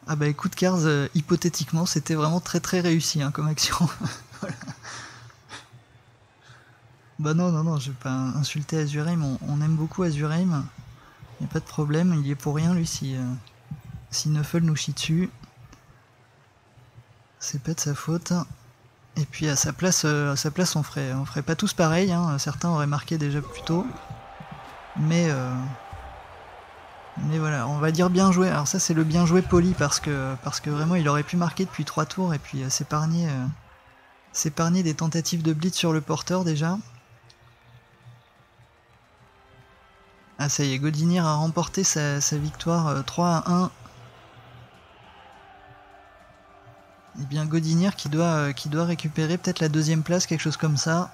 Ah bah écoute Cars, euh, hypothétiquement c'était vraiment très très réussi hein, comme action. *laughs* Bah non, non, non, je vais pas insulter Azurheim, on, aime beaucoup Azurheim. Il a pas de problème, il y est pour rien lui si... Euh, si Nuffle nous chie dessus, c'est pas de sa faute. Et puis à sa place, euh, à sa place on ferait, on ferait pas tous pareil, hein. certains auraient marqué déjà plus tôt. Mais, euh, mais voilà, on va dire bien joué. Alors ça c'est le bien joué poli parce que, parce que vraiment il aurait pu marquer depuis trois tours et puis euh, s'épargner des tentatives de blitz sur le porteur déjà. Ah ça y est, Godinir a remporté sa, sa victoire 3 à 1 eh bien Godinier qui doit, euh, qui doit récupérer peut-être la deuxième place, quelque chose comme ça.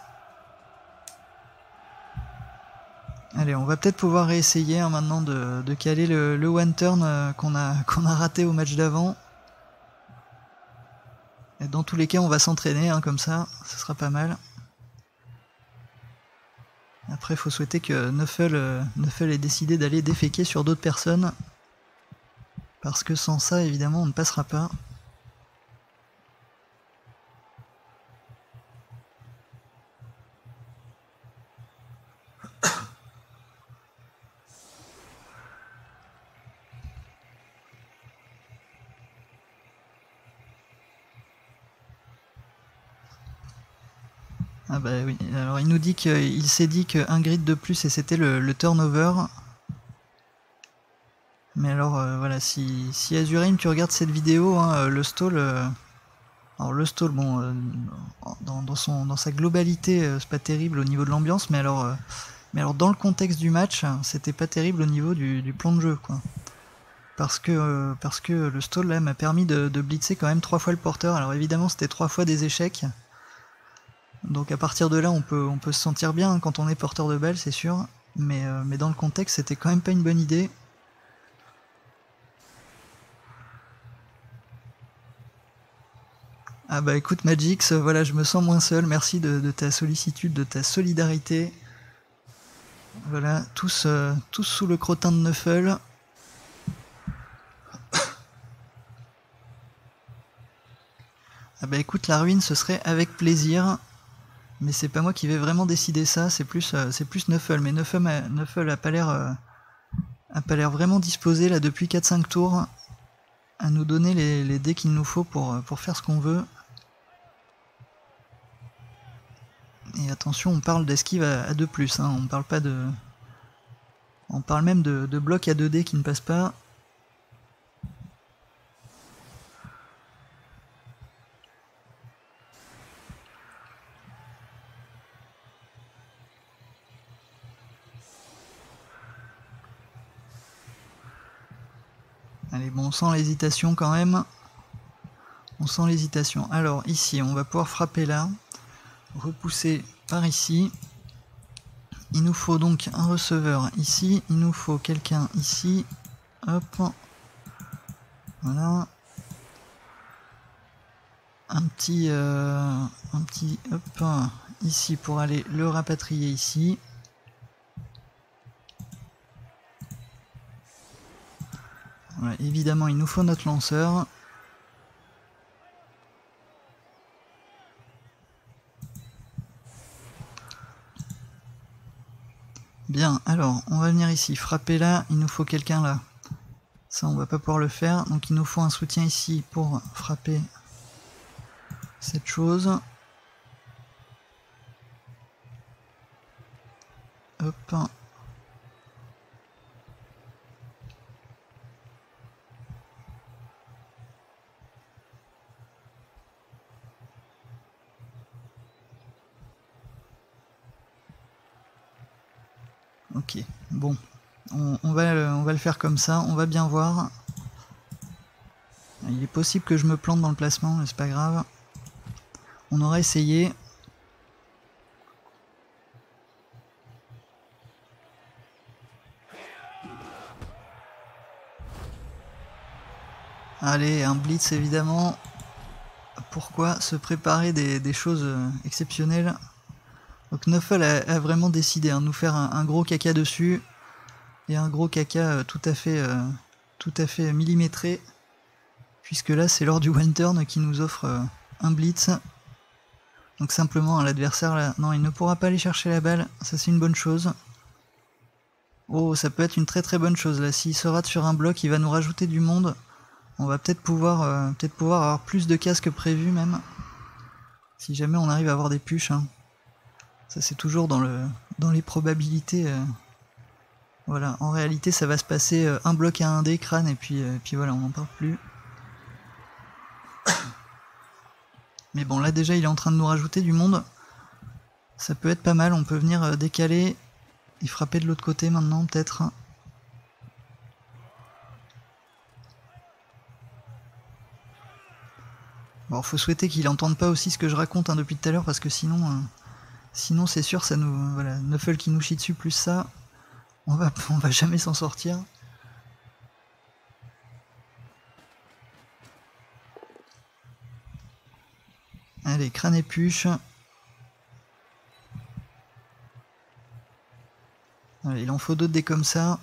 Allez, on va peut-être pouvoir réessayer hein, maintenant de, caler le, one turn euh, qu'on a, *laughs* raté au match d'avant. Dans tous les cas, on va s'entraîner hein, comme ça, ce sera pas mal. Après, il faut souhaiter que Nuffle, euh, Nuffle ait décidé d'aller déféquer sur d'autres personnes. Parce que sans ça, évidemment, on ne passera pas. Ah bah oui, alors il nous dit qu'il s'est dit qu'un grid de plus et c'était le, turnover. Mais alors euh, voilà, si, si tu regardes cette vidéo, hein, euh, le stall... Euh, alors le stall, bon, dans, son, dans sa globalité, c'est pas terrible au niveau de l'ambiance, mais alors, mais alors dans le contexte du match, c'était pas terrible au niveau du, plan de jeu, quoi. Parce que, parce que le stall là m'a permis de blitzer quand même trois fois le porteur. Alors évidemment c'était trois fois des échecs. Donc à partir de là, on peut, on peut se sentir bien quand on est porteur de balle, c'est sûr. Mais, euh, mais dans le contexte, c'était quand même pas une bonne idée. Ah bah écoute Magix, voilà, je me sens moins seul. Merci de, ta sollicitude, de ta solidarité. Voilà, tous, euh, tous sous le crottin de Neufel. *coughs* Ah bah écoute, la ruine, ce serait avec plaisir. Mais c'est pas moi qui vais vraiment décider ça, c'est plus, euh, plus Neufel. Mais Neufel, a, pas l'air euh, pas l'air vraiment disposé là depuis 4-5 tours à nous donner les, dés qu'il nous faut pour, pour faire ce qu'on veut. Et attention, on parle d'esquive à, 2+, hein, on parle pas de... On parle même de, de blocs à 2D qui ne passent pas. Bon, on sent l'hésitation quand même. On sent l'hésitation. Alors, ici, on va pouvoir frapper là. Repousser par ici. Il nous faut donc un receveur ici. Il nous faut quelqu'un ici. Hop. Voilà. Un petit... Euh, un petit... Hop. Ici pour aller le rapatrier ici. Évidemment, il nous faut notre lanceur. Bien, alors, on va venir ici, frapper là, il nous faut quelqu'un là. Ça, on va pas pouvoir le faire, donc il nous faut un soutien ici pour frapper cette chose. Hop. Ok, bon. On, va, le faire comme ça, on va bien voir. Il est possible que je me plante dans le placement, mais c'est pas grave. On aura essayé. Allez, un blitz évidemment. Pourquoi se préparer des choses exceptionnelles? Donc Nuffle a, vraiment décidé de hein, nous faire un, gros caca dessus. Et un gros caca euh, tout à fait, euh, tout à fait millimétré. Puisque là c'est lors du one turn qui nous offre euh, un blitz. Donc simplement l'adversaire là, non il ne pourra pas aller chercher la balle, ça c'est une bonne chose. Oh ça peut être une très très bonne chose là, s'il se rate sur un bloc il va nous rajouter du monde. On va peut-être pouvoir, peut-être pouvoir avoir plus de casques que prévu même. Si jamais on arrive à avoir des puches. Hein. Ça c'est toujours dans, le, dans les probabilités. Euh. voilà, en réalité ça va se passer euh, un bloc à un dé, crâne, et puis, euh, puis voilà, on n'en parle plus. *coughs* Mais bon, là déjà il est en train de nous rajouter du monde. Ça peut être pas mal, on peut venir décaler et frapper de l'autre côté maintenant peut-être. Bon, faut souhaiter qu'il entende pas aussi ce que je raconte hein, depuis tout à l'heure parce que sinon... Sinon, c'est sûr, ça nous. Voilà, Nuffle qui nous chie dessus, plus ça, on va, *laughs* on va jamais s'en sortir. Allez, crâne et puche. Allez, il en faut d'autres des comme ça.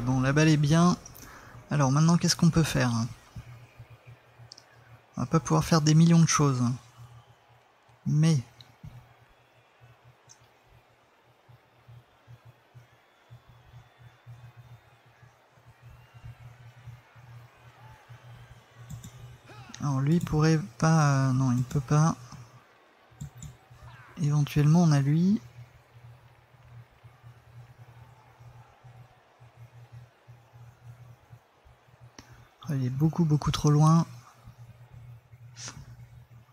Bon, la balle est bien. Alors maintenant, qu'est-ce qu'on peut faire? On va pas pouvoir faire des millions de choses. Mais... Alors lui pourrait pas... non, il ne peut pas. Éventuellement, on a lui. Beaucoup beaucoup trop loin.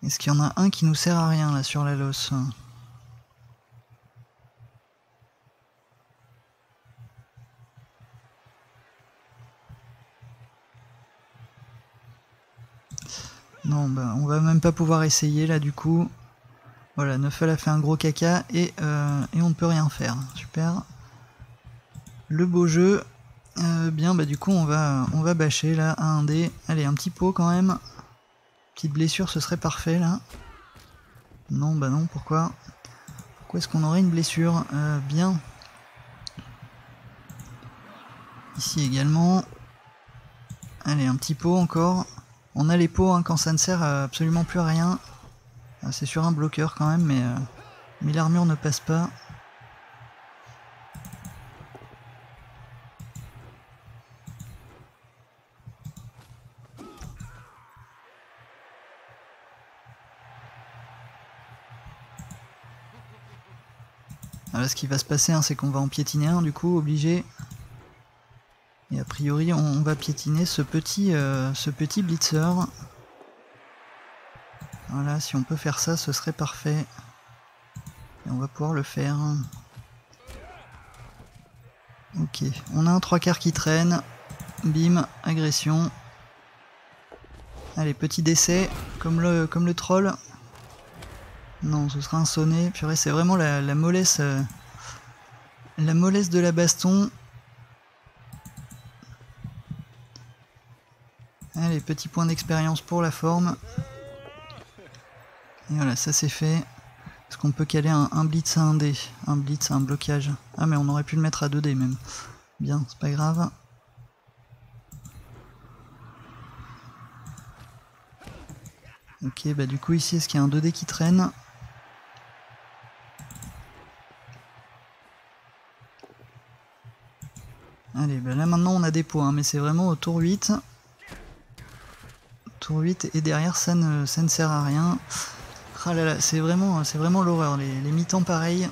Est-ce qu'il y en a un qui nous sert à rien là sur la losse? Non, bah, on va même pas pouvoir essayer là du coup. Voilà, Neufel a fait un gros caca et, euh, et on ne peut rien faire. Super. Le beau jeu. Euh, bien, bah du coup on va, on va bâcher là, un dé. Allez, un petit pot quand même. Petite blessure, ce serait parfait là. Non, bah non, pourquoi? Pourquoi est-ce qu'on aurait une blessure? Euh, Bien. Ici également. Allez, un petit pot encore. On a les pots hein, quand ça ne sert absolument plus à rien. Ah, c'est sur un bloqueur quand même, mais, euh, mais l'armure ne passe pas. Ce qui va se passer, hein, c'est qu'on va en piétiner un, du coup, obligé. Et a priori, on, va piétiner ce petit, euh, ce petit blitzer. Voilà, si on peut faire ça, ce serait parfait. Et on va pouvoir le faire. Ok, on a un trois quarts qui traîne. Bim, agression. Allez, petit décès, comme le, comme le troll. Non, ce sera un sonnet. Purée, c'est vraiment la, mollesse. Euh, la mollesse de la baston. Allez, petit point d'expérience pour la forme. Et voilà, ça c'est fait. Est-ce qu'on peut caler un, blitz à 1D Un blitz à un blocage. Ah mais on aurait pu le mettre à 2D même. Bien, c'est pas grave. Ok, bah du coup ici, est-ce qu'il y a un 2D qui traîne Allez, bah là maintenant on a des points, mais c'est vraiment au tour 8. Tour 8 et derrière ça ne, ça ne sert à rien. Ah c'est vraiment, c'est vraiment l'horreur, les, mi-temps pareils.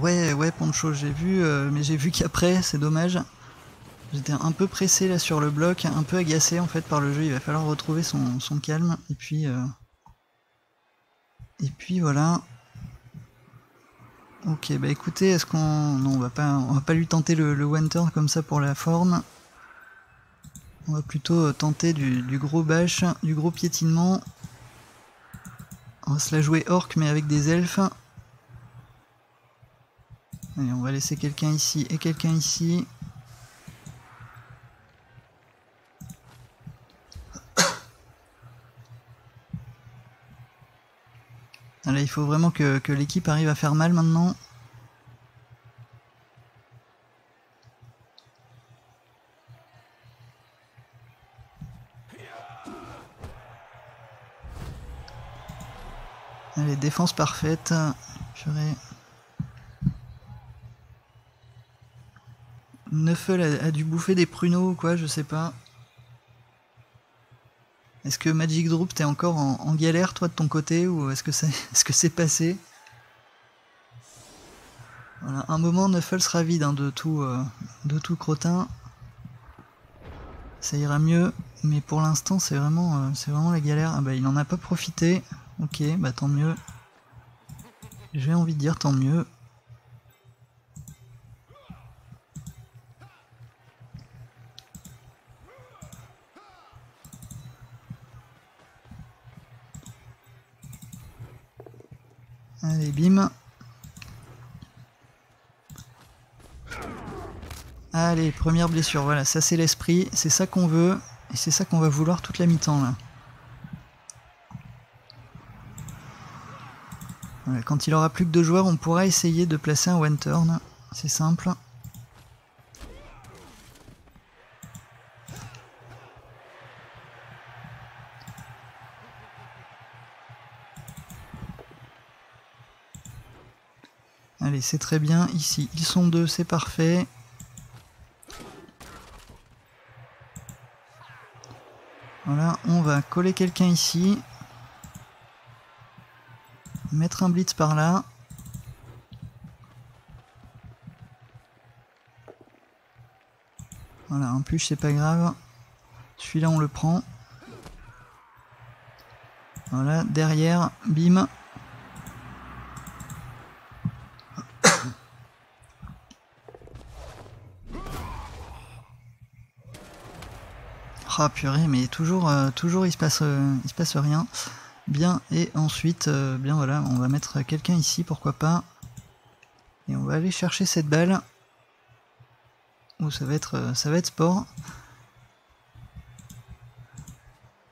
ouais, ouais, Poncho, j'ai vu, euh, mais j'ai vu qu'après, c'est dommage. J'étais un peu pressé là sur le bloc, un peu agacé en fait par le jeu, il va falloir retrouver son, calme, et puis... Euh, et puis voilà. Ok, bah écoutez, est-ce qu'on... Non, on va pas, on va pas lui tenter le, le one turn comme ça pour la forme. On va plutôt tenter du, gros bâche, du gros piétinement. On va se la jouer orc mais avec des elfes. Allez, on va laisser quelqu'un ici et quelqu'un ici. Il faut vraiment que l'équipe arrive à faire mal maintenant. Allez, défense parfaite. Purée. Neufel a, dû bouffer des pruneaux ou quoi, je sais pas. Est-ce que Magic Droop t'es encore en, galère toi de ton côté ou est-ce que c'est *laughs* est -ce passé? Voilà, un moment Neufel sera vide hein, de tout euh, de tout crottin. Ça ira mieux, mais pour l'instant c'est vraiment euh, c'est vraiment la galère. Ah bah il en a pas profité. Ok, bah tant mieux. J'ai envie de dire tant mieux. Allez, bim. Allez, première blessure, voilà, ça c'est l'esprit, c'est ça qu'on veut, et c'est ça qu'on va vouloir toute la mi-temps là. quand il aura plus que deux joueurs, on pourra essayer de placer un one turn. C'est simple. Allez, c'est très bien. Ici, ils sont deux, c'est parfait. Voilà, on coller quelqu'un ici mettre un blitz par là. Voilà, un plus c'est pas grave. Celui-là on le prend. Voilà, derrière, bim. Ah purée, mais toujours, euh, toujours il se passe, euh, il se passe rien. Bien, et ensuite, euh, bien voilà, on va mettre quelqu'un ici, pourquoi pas. Et on va aller chercher cette balle. Ou ça va être, ça va être sport.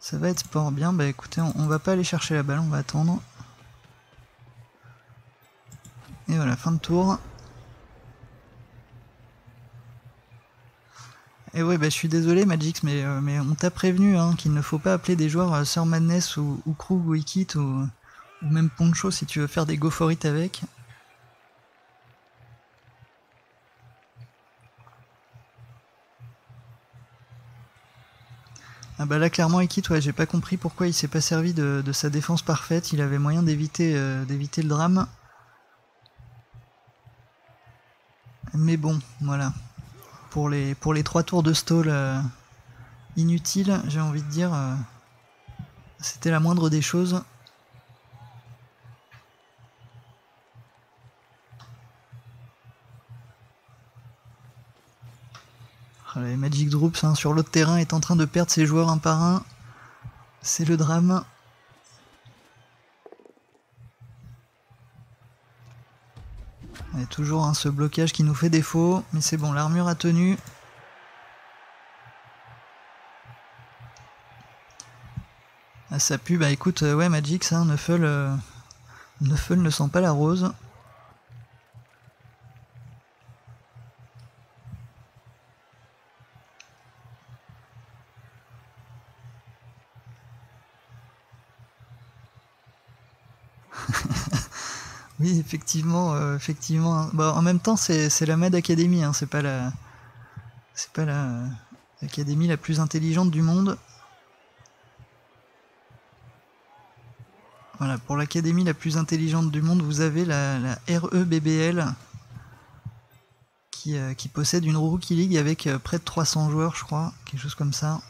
Ça va être sport. Bien, bah écoutez, on, on va pas aller chercher la balle, on va attendre. Et voilà, fin de tour. Et ouais, bah, je suis désolé, Magix, mais, euh, on t'a prévenu hein, qu'il ne faut pas appeler des joueurs euh, Sir Madness ou, ou Krug ou Ikit ou, même Poncho si tu veux faire des goforites avec. Ah bah là clairement Ikit, ouais, j'ai pas compris pourquoi il s'est pas servi de, de, sa défense parfaite, il avait moyen d'éviter euh, d'éviter le drame. Mais bon, voilà pour les, pour les trois tours de stall euh, inutiles, j'ai envie de dire, euh, c'était la moindre des choses. Oh, les Magic Droops hein, sur l'autre terrain est en train de perdre ses joueurs un par un. C'est le drame. Il y a toujours hein, ce blocage qui nous fait défaut, mais c'est bon, l'armure a tenu. Ah, ça pue, bah écoute, euh, ouais, Magic, ça, hein, Neufel, euh, Neufel ne sent pas la rose. Effectivement, euh, effectivement. Hein. Bah, en même temps, c'est la Mad Academy, hein, c'est pas la, c'est pas la l'académie la plus intelligente du monde. Voilà, pour l'académie la plus intelligente du monde, vous avez la, la REBBL qui, euh, qui, possède une Rookie League avec euh, près de 300 joueurs, je crois, quelque chose comme ça.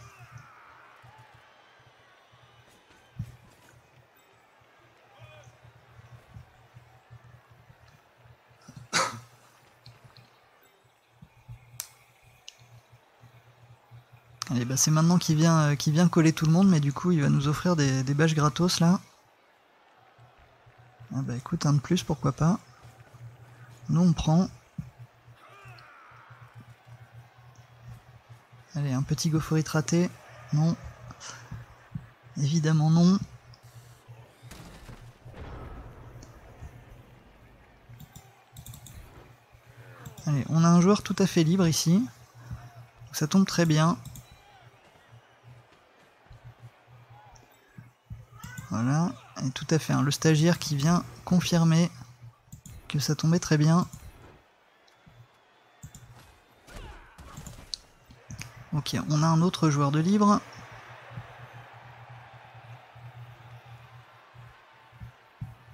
Allez, bah c'est maintenant qu'il vient, euh, vient coller tout le monde, mais du coup il va nous offrir des, des bâches gratos là. Ah bah écoute, un de plus, pourquoi pas. Nous on prend. Allez, un petit gopherite raté. Non. Évidemment non. Allez, on a un joueur tout à fait libre ici. Ça tombe très bien. Voilà, et tout à fait, hein, le stagiaire qui vient confirmer que ça tombait très bien. Ok, on a un autre joueur de libre.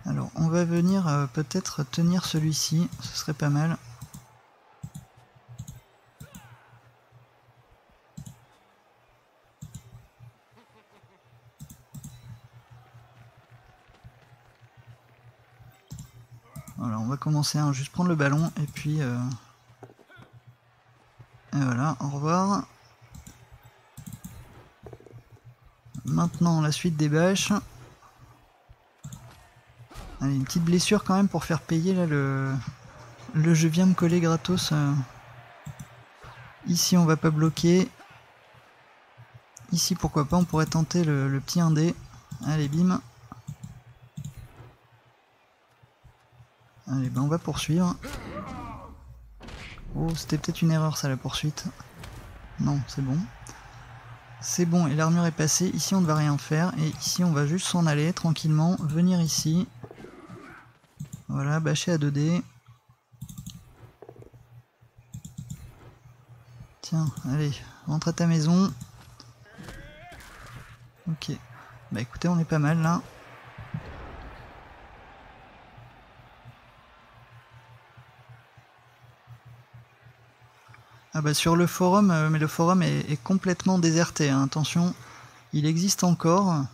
Alors, on va venir euh, peut-être tenir celui-ci, ce serait pas mal. Commencer à juste prendre le ballon et puis... Euh... Et voilà, au revoir. Maintenant, la suite des bâches. Allez, une petite blessure quand même pour faire payer là le... Le je viens me coller gratos. Euh... Ici, on va pas bloquer. Ici, pourquoi pas, on pourrait tenter le, le petit indé. Allez, bim. Allez, ben on va poursuivre. Oh, c'était peut-être une erreur ça la poursuite. Non, c'est bon. C'est bon, et l'armure est passée. Ici on ne va rien faire. Et ici on va juste s'en aller tranquillement. Venir ici. Voilà, bâcher à 2D. Tiens, allez, rentre à ta maison. Ok. Bah écoutez, on est pas mal là. Ah bah sur le forum, euh, mais le forum est, complètement déserté, hein. attention, il existe encore.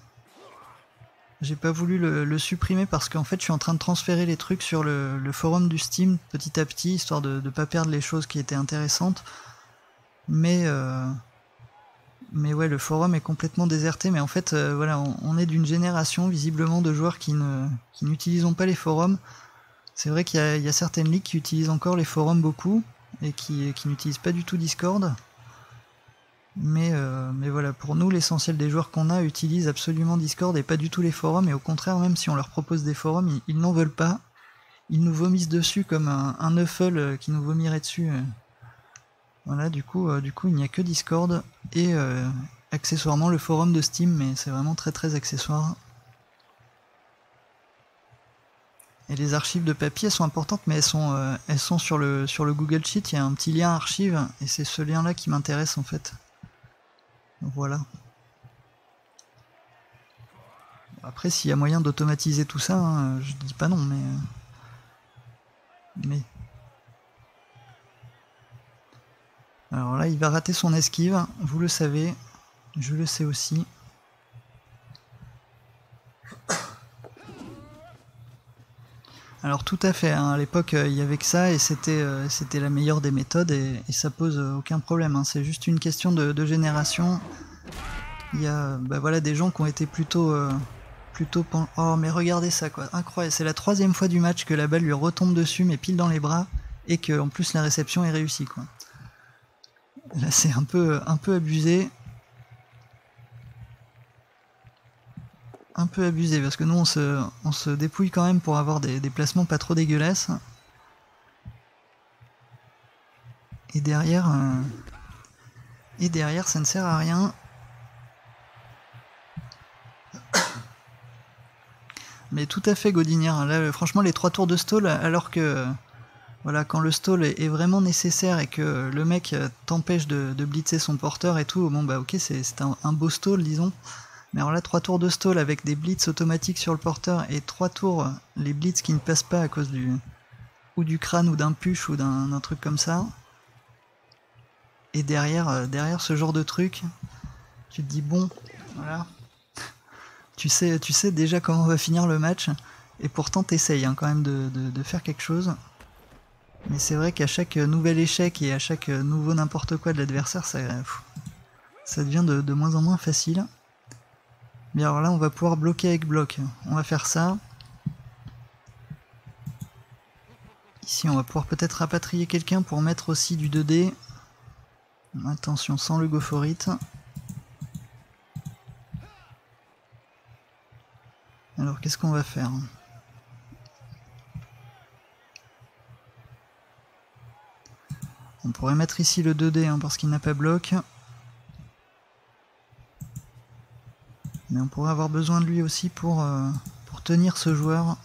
J'ai pas voulu le, supprimer parce qu'en fait je suis en train de transférer les trucs sur le, forum du Steam petit à petit, histoire de ne pas perdre les choses qui étaient intéressantes. Mais, euh, mais ouais, le forum est complètement déserté, mais en fait, euh, voilà, on, est d'une génération visiblement de joueurs qui ne qui n'utilisent pas les forums. C'est vrai qu'il y, y, a certaines ligues qui utilisent encore les forums beaucoup et qui, qui n'utilisent pas du tout Discord. Mais, euh, mais voilà, pour nous, l'essentiel des joueurs qu'on a utilisent absolument Discord et pas du tout les forums. Et au contraire, même si on leur propose des forums, ils, n'en veulent pas. Ils nous vomissent dessus comme un, un euh, qui nous vomirait dessus. Euh. Voilà, du coup, du coup il n'y a que Discord et accessoirement le forum de Steam, mais c'est vraiment très très accessoire. Et les archives de papier sont importantes, mais elles sont, elles sont sur, le, sur le Google Sheet, il y a un petit lien archive, et c'est ce lien-là qui m'intéresse en fait. Voilà. Après, s'il y a moyen d'automatiser tout ça, hein, je dis pas non, mais... Euh, mais... Alors là, il va rater son esquive, vous le savez, je le sais aussi. Alors tout à fait, hein, à l'époque euh, il y avait que ça et c'était euh, c'était la meilleure des méthodes et, ça pose euh, aucun problème. Hein. C'est juste une question de, génération. Il y a bah voilà, des gens qui ont été plutôt... plutôt oh mais regardez ça quoi, incroyable. C'est la troisième fois du match que la balle lui retombe dessus mais pile dans les bras et que en plus la réception est réussie quoi. Là c'est un peu, un peu abusé. Un peu abusé parce que nous on se, dépouille quand même pour avoir des, placements pas trop dégueulasses. Et derrière, euh, et derrière ça ne sert à rien. Mais tout à fait Godinière. Franchement, les trois tours de stall, alors que voilà, quand le stall est vraiment nécessaire et que le mec t'empêche de, blitzer son porteur et tout, bon bah ok, c'est un, beau stall, disons. Mais alors là, trois tours de stall avec des blitz automatiques sur le porteur et trois tours, les blitz qui ne passent pas à cause du ou du crâne ou d'un push ou d'un truc comme ça. Et derrière, euh, derrière ce genre de truc, tu te dis bon, voilà, tu sais, tu sais déjà comment va finir le match, et pourtant t'essayes hein, quand même de, faire quelque chose. Mais c'est vrai qu'à chaque nouvel échec et à chaque nouveau n'importe quoi de l'adversaire, ça, ça devient de, de moins en moins facile. Mais alors là, on va pouvoir bloquer avec bloc. On va faire ça. Ici, on va pouvoir peut-être rapatrier quelqu'un pour mettre aussi du 2D. Attention, sans le gophorite. Alors, qu'est-ce qu'on va faire? On pourrait mettre ici le 2D hein, parce qu'il n'a pas bloc. Mais on pourrait avoir besoin de lui aussi pour, euh, pour tenir ce joueur.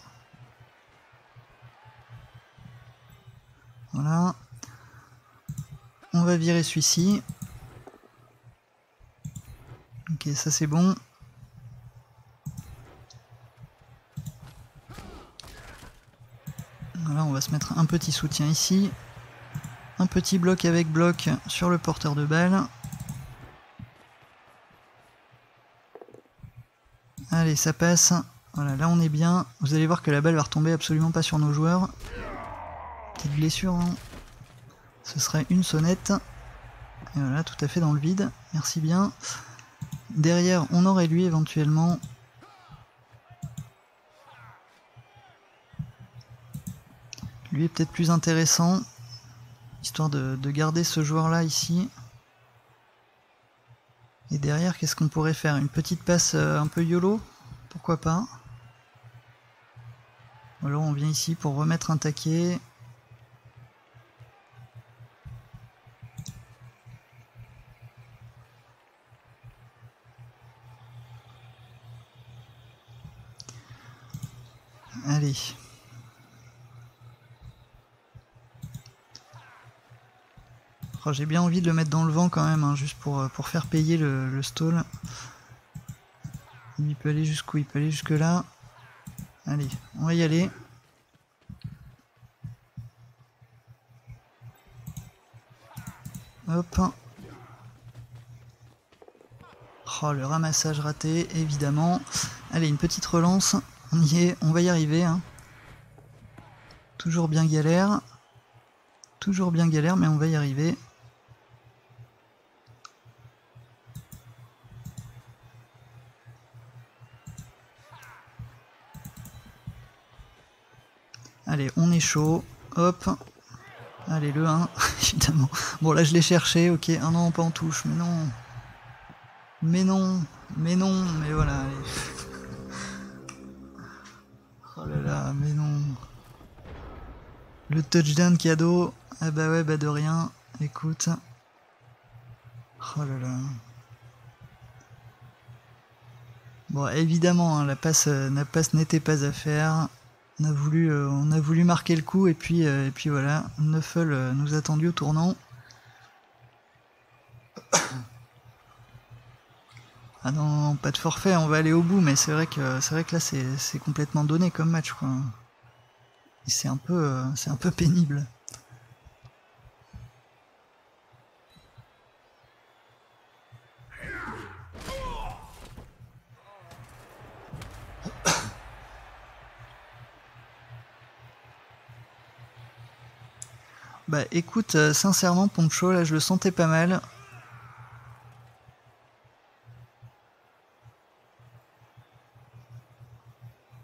Voilà. On va virer celui-ci. Ok, ça c'est bon. Voilà, on va se mettre un petit soutien ici. Un petit bloc avec bloc sur le porteur de balle. Allez, ça passe. Voilà, là on est bien. Vous allez voir que la balle va retomber absolument pas sur nos joueurs. Petite blessure. Hein. Ce serait une sonnette. Et voilà, tout à fait dans le vide. Merci bien. Derrière, on aurait lui éventuellement. Lui est peut-être plus intéressant. Histoire de, de garder ce joueur-là ici. Et derrière, qu'est-ce qu'on pourrait faire? Une petite passe euh, un peu YOLO? Pourquoi pas? Alors on vient ici pour remettre un taquet. Allez. Oh, j'ai bien envie de le mettre dans le vent quand même, hein, juste pour, euh, pour faire payer le, stall. Il peut aller jusqu'où? Il peut aller jusque là. Allez, on va y aller. Hop. Oh, le ramassage raté, évidemment. Allez, une petite relance. On y est, on va y arriver. Hein. Toujours bien galère. Toujours bien galère, mais on va y arriver. Allez, on est chaud. Hop. Allez, le 1, *laughs* évidemment. Bon, là, je l'ai cherché. Ok, un an, pas en touche. Mais non. Mais non. Mais non. Mais voilà. *laughs* Oh là là, mais non. Le touchdown cadeau. Ah bah ouais, bah de rien. Écoute. Oh là là. Bon, évidemment, hein, la passe, euh, la passe n'était pas à faire. On a voulu, euh, on a voulu marquer le coup et puis, euh, voilà, euh, nous a tendu au tournant. *coughs* Ah non, pas de forfait, on va aller au bout, mais c'est vrai que c'est là c'est complètement donné comme match quoi. C'est un peu c'est un peu pénible. Bah écoute, euh, sincèrement Poncho, là je le sentais pas mal.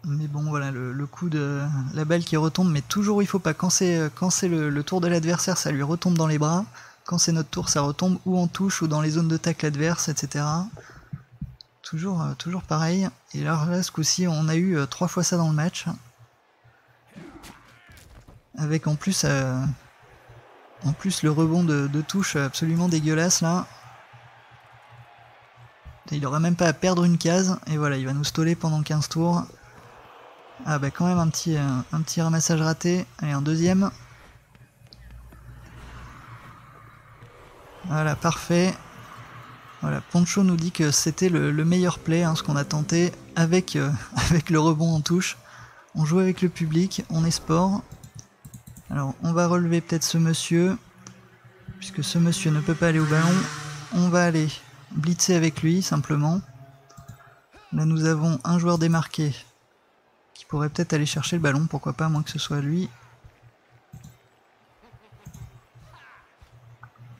Mais bon voilà, le, coup de la balle qui retombe, mais toujours il faut pas. Quand c'est euh, le, tour de l'adversaire, ça lui retombe dans les bras. Quand c'est notre tour, ça retombe ou en touche ou dans les zones de tacle adverse, etc. Toujours, euh, toujours pareil. Et là, là ce coup-ci, on a eu trois fois ça dans le match. Avec en plus en plus, le rebond de, touche absolument dégueulasse là. Il aura même pas à perdre une case. Et voilà, il va nous stoller pendant 15 tours. Ah bah quand même un petit, un, petit ramassage raté. Allez, un deuxième. Voilà, parfait. Voilà, Poncho nous dit que c'était le, meilleur play, hein, ce qu'on a tenté avec, euh, *laughs* avec le rebond en touche. On joue avec le public, on est alors, on va relever peut-être ce monsieur, puisque ce monsieur ne peut pas aller au ballon. On va aller blitzer avec lui, simplement. Là, nous avons un joueur démarqué qui pourrait peut-être aller chercher le ballon, pourquoi pas, moins que ce soit lui.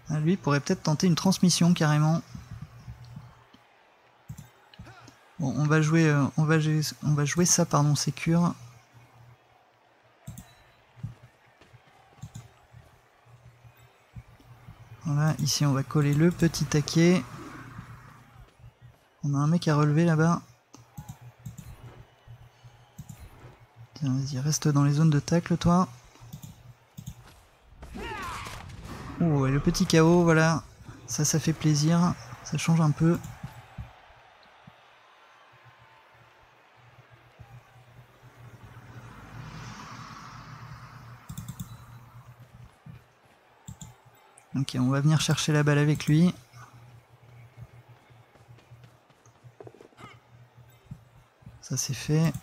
Ah, lui pourrait peut-être tenter une transmission, carrément. Bon, on va jouer, euh, on va, on va jouer ça, pardon, sécure. Voilà, ici on va coller le petit taquet. On a un mec à relever là-bas. Tiens, vas-y, reste dans les zones de tacle, toi. Oh, et le petit KO, voilà. Ça, ça fait plaisir. Ça change un peu. Ok, on va venir chercher la balle avec lui. Ça c'est fait.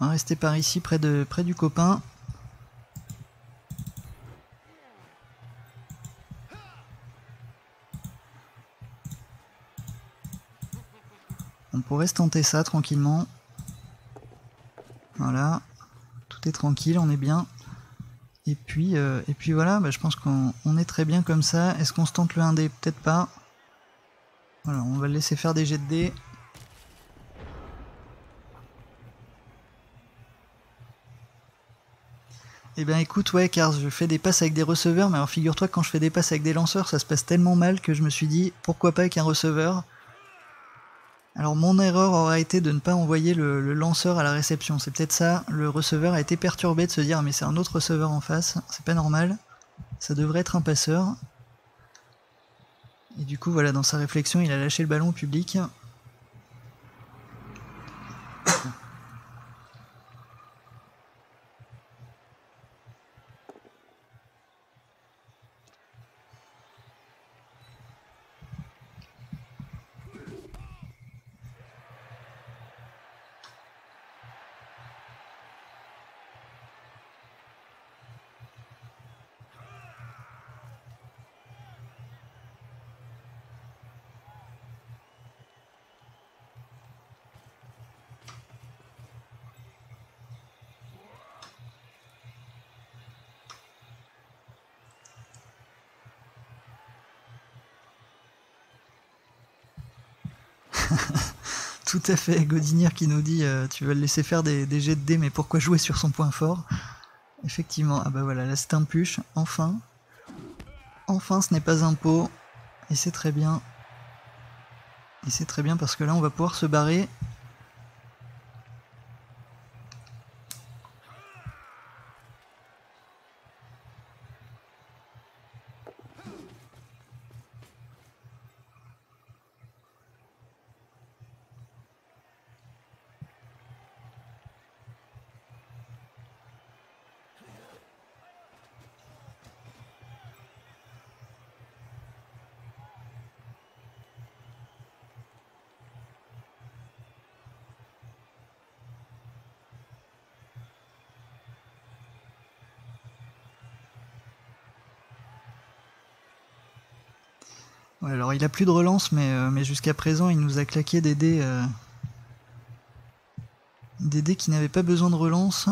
On va rester par ici près, de, près du copain. On pourrait se tenter ça tranquillement. Voilà. Tout est tranquille, on est bien. Et puis, euh, et puis voilà, bah, je pense qu'on est très bien comme ça. Est-ce qu'on se tente le 1D Peut-être pas. Voilà, on va le laisser faire des jets de dés. Eh bien écoute, ouais, car je fais des passes avec des receveurs, mais alors figure-toi quand je fais des passes avec des lanceurs, ça se passe tellement mal que je me suis dit, pourquoi pas avec un receveur? Alors mon erreur aurait été de ne pas envoyer le, lanceur à la réception. C'est peut-être ça, le receveur a été perturbé de se dire mais c'est un autre receveur en face, c'est pas normal, ça devrait être un passeur. Et du coup voilà, dans sa réflexion, il a lâché le ballon au public. Tout à fait, Godinir qui nous dit euh, tu vas le laisser faire des, jets de dés, mais pourquoi jouer sur son point fort? Effectivement, ah bah voilà, là c'est un push, enfin. Enfin, ce n'est pas un pot, et c'est très bien. Et c'est très bien parce que là on va pouvoir se barrer alors il a plus de relance, mais, euh, mais jusqu'à présent il nous a claqué des dés, euh, des dés qui n'avaient pas besoin de relance.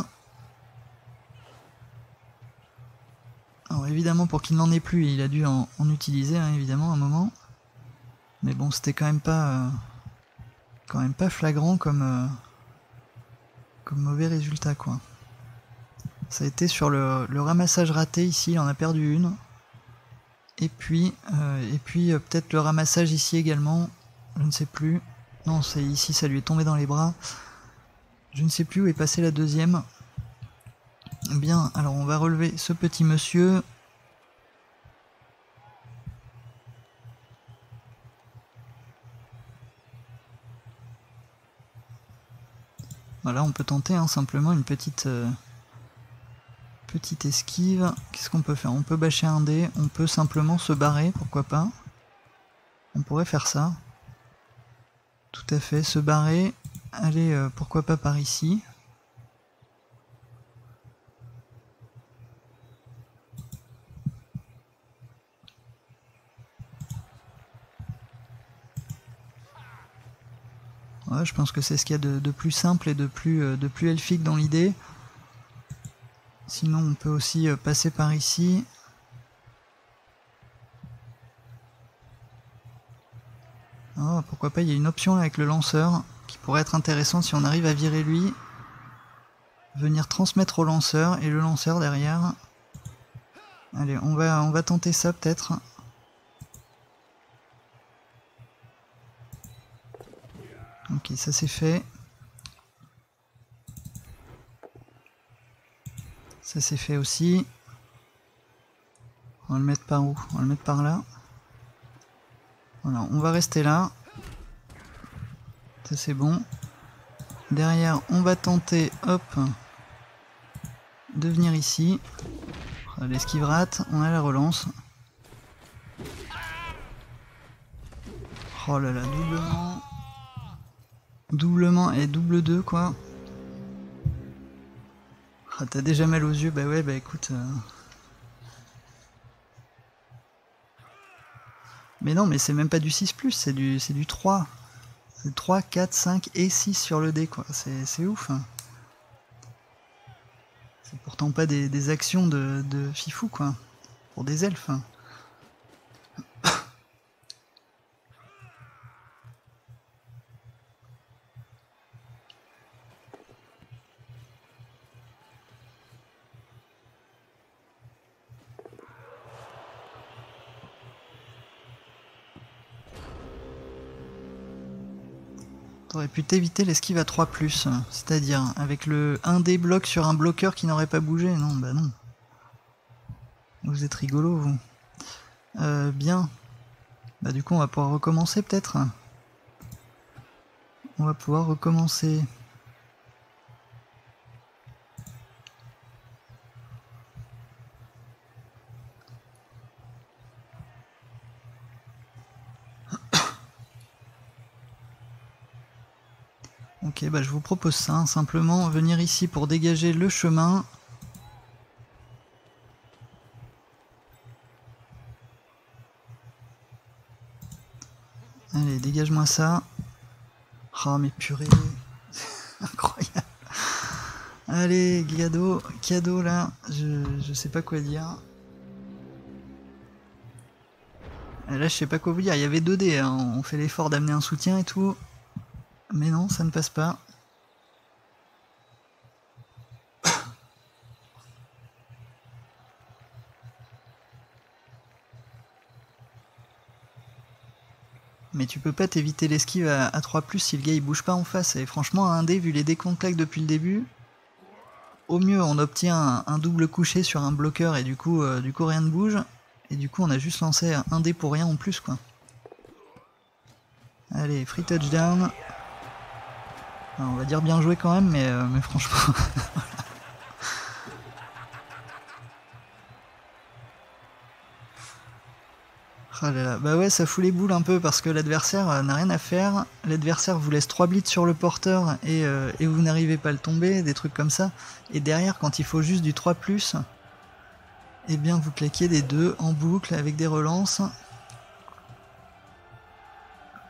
Alors évidemment pour qu'il n'en ait plus, il a dû en, utiliser hein, évidemment un moment. Mais bon c'était quand même pas euh, quand même pas flagrant comme, comme mauvais résultat quoi. Ça a été sur le, le ramassage raté ici, il en a perdu une. Et puis, euh, euh, peut-être le ramassage ici également. Je ne sais plus. Non, c'est ici, ça lui est tombé dans les bras. Je ne sais plus où est passé la deuxième. Bien, alors on va relever ce petit monsieur. Voilà, on peut tenter hein, simplement une petite... Euh, Petite esquive. Qu'est-ce qu'on peut faire? On peut bâcher un dé, on peut simplement se barrer, pourquoi pas? On pourrait faire ça. Tout à fait, se barrer. Aller, euh, pourquoi pas par ici. Je pense que c'est ce qu'il y a de, plus simple et de plus, euh, de plus elfique dans l'idée. Sinon, on peut aussi euh, passer par ici. Oh, pourquoi pas, il y a une option avec le lanceur qui pourrait être intéressante si on arrive à virer lui. Venir transmettre au lanceur et le lanceur derrière. Allez, on va, on va tenter ça peut-être. Ok, ça c'est fait. Ça c'est fait aussi. On va le mettre par où? On va le mettre par là. Voilà, on va rester là. Ça c'est bon. Derrière, on va tenter, hop, de venir ici. L'esquive rate, on a la relance. Oh là là, doublement. Doublement et double 2 quoi. Ah, t'as déjà mal aux yeux Bah ouais, bah écoute. Euh. Mais non, mais c'est même pas du 6, c'est du, du 3. C'est 3, 4, 5 et 6 sur le dé, quoi. C'est ouf. Hein. C'est pourtant pas des, actions de, de, fifou, quoi. Pour des elfes. Hein. T'aurais pu t'éviter l'esquive à 3+, c'est-à-dire avec le 1 des blocs sur un bloqueur qui n'aurait pas bougé, non, bah non. Vous êtes rigolo, vous. Euh, bien. Bah du coup, on va pouvoir recommencer peut-être. On va pouvoir recommencer. Ok, bah je vous propose ça, hein. simplement venir ici pour dégager le chemin. Allez, dégage-moi ça. Oh mais purée, *laughs* incroyable. Allez, cadeau, cadeau là, je, je sais pas quoi dire. Là, je sais pas quoi vous dire. Il y avait 2 dés. Hein. On fait l'effort d'amener un soutien et tout. Mais non, ça ne passe pas. Tu peux pas t'éviter l'esquive à, 3 si le gars il bouge pas en face. Et franchement, un dé, vu les dés qu'on depuis le début, au mieux on obtient un, double couché sur un bloqueur et du coup, euh, du coup rien ne bouge. Et du coup on a juste lancé un dé pour rien en plus quoi. Allez, free touchdown. on va dire bien joué quand même, mais, euh, mais franchement... *laughs* Oh bah ouais, ça fout les boules un peu parce que l'adversaire euh, n'a rien à faire. L'adversaire vous laisse 3 blitz sur le porteur euh, et, vous n'arrivez pas à le tomber, des trucs comme ça. Et derrière, quand il faut juste du 3+, eh bien vous claquez des 2 en boucle avec des relances.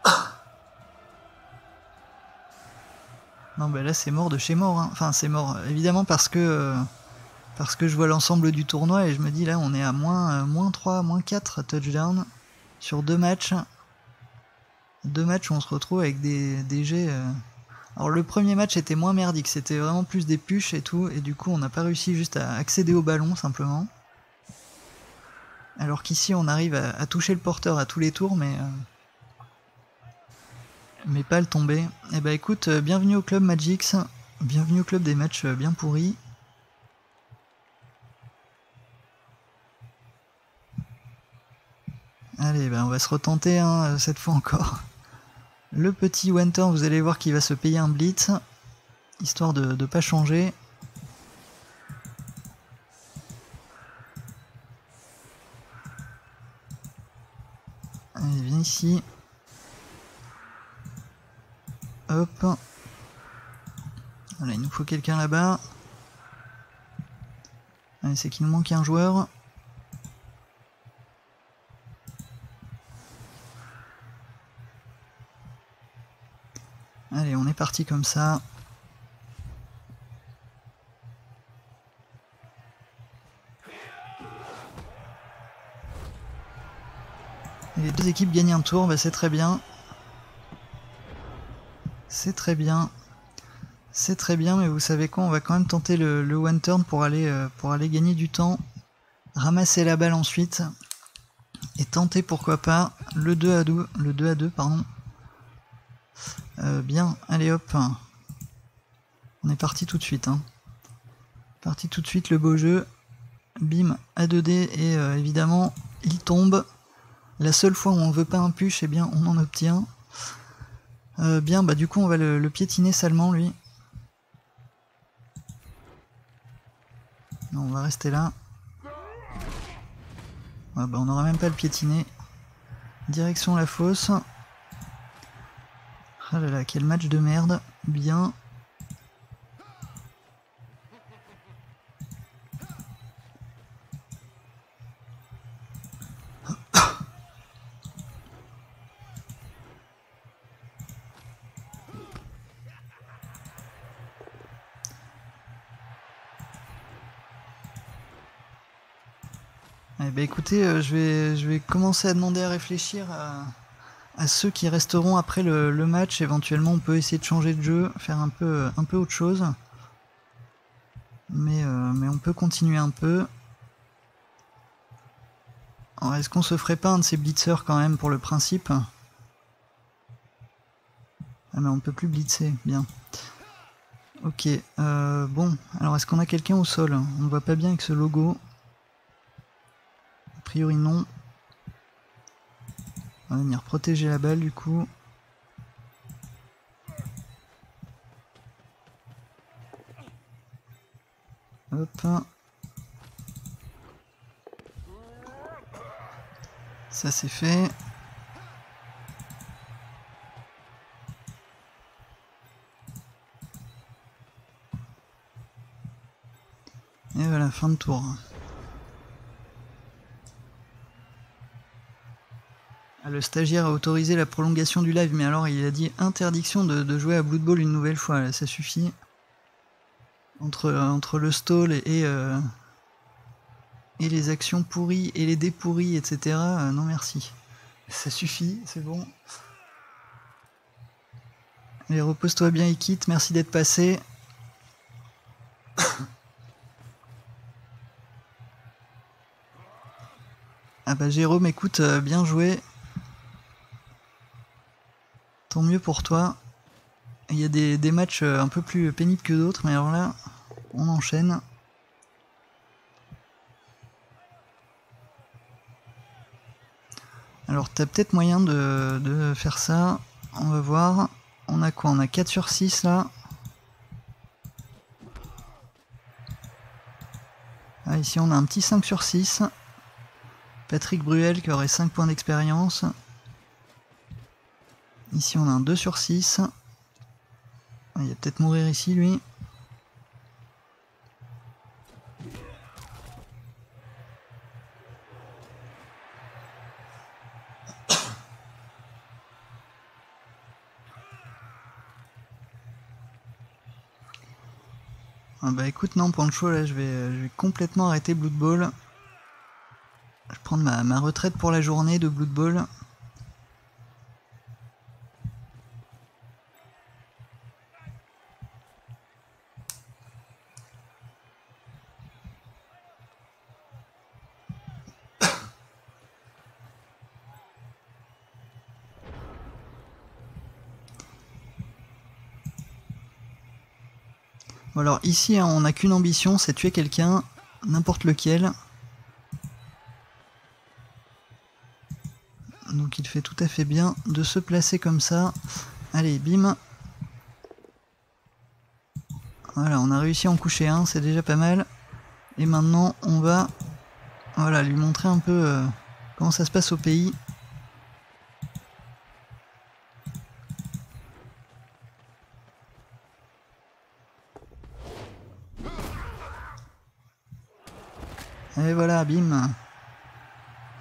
*coughs* Non bah là c'est mort de chez mort. Hein. Enfin c'est mort évidemment parce que... Euh, parce que je vois l'ensemble du tournoi et je me dis là on est à moins, moins 3, moins 4 touchdown sur deux matchs. Deux matchs où on se retrouve avec des, des jets. Euh. Alors le premier match était moins merdique, c'était vraiment plus des puches et tout, et du coup on n'a pas réussi juste à accéder au ballon simplement. Alors qu'ici on arrive à, toucher le porteur à tous les tours, mais euh, mais pas le tomber. Et eh bah ben, écoute, euh, bienvenue au club Magix, bienvenue au club des matchs bien pourris. Allez, ben on va se retenter hein, cette fois encore. Le petit Winter, vous allez voir qu'il va se payer un blitz, histoire de ne pas changer. Allez, viens ici. Hop. Voilà, il nous faut quelqu'un là-bas. C'est qu'il nous manque un joueur. Allez, on est parti comme ça. les deux équipes gagnent un tour, bah c'est très bien. C'est très bien. C'est très bien, mais vous savez quoi, on va quand même tenter le, one turn pour aller, euh, pour aller gagner du temps. Ramasser la balle ensuite. Et tenter pourquoi pas le 2 à 2, le 2 à 2 pardon, euh, bien, allez hop. On est parti tout de suite. Hein. Parti tout de suite le beau jeu. Bim, à 2D et euh, évidemment il tombe. La seule fois où on veut pas un push, eh bien on en obtient. Euh, bien, bah du coup on va le, piétiner salement lui. On va rester là. bah, on n'aura même pas le piétiner. Direction la fosse. Ah là là, quel match de merde. Bien. Eh ben écoutez, euh, je, vais, je vais commencer à demander à réfléchir à ceux qui resteront après le, match, éventuellement on peut essayer de changer de jeu, faire un peu, un peu autre chose. Mais, euh, on peut continuer un peu. Est-ce qu'on se ferait pas un de ces blitzers quand même pour le principe? Ah mais on peut plus blitzer, bien. Ok, euh, bon, alors est-ce qu'on a quelqu'un au sol? On ne voit pas bien avec ce logo. A priori non. On va venir protéger la balle du coup. Hop. Ça c'est fait. Et voilà, fin de tour. Le stagiaire a autorisé la prolongation du live, mais alors il a dit interdiction de, jouer à Blood Bowl une nouvelle fois, ça suffit. Entre, le stall et, euh, et les actions pourries et les dépourries, etc. Euh, non merci. Ça suffit, c'est bon. Allez, repose-toi bien, Ikit. Merci d'être passé. *coughs* ah bah Jérôme, écoute, euh, bien joué. Tant mieux pour toi. Il y a des, matchs euh, un peu plus pénibles que d'autres, mais alors là, on enchaîne. Alors t'as peut-être moyen de, faire ça. On va voir. On a quoi? On a 4 sur 6 là. Ah, ici on a un petit 5 sur 6. Patrick Bruel qui aurait 5 points d'expérience. Ici on a un 2 sur 6. Ah, il va peut-être mourir ici lui. *coughs* Ah bah écoute, non, Pancho, là, je vais, euh, je vais complètement arrêter Blood Bowl. Je vais prendre ma, ma retraite pour la journée de Blood Bowl. Alors ici, hein, on n'a qu'une ambition, c'est tuer quelqu'un, n'importe lequel. Donc il fait tout à fait bien de se placer comme ça. Allez, bim. Voilà, on a réussi à en coucher un, c'est déjà pas mal. Et maintenant, on va voilà, lui montrer un peu euh, comment ça se passe au pays. Et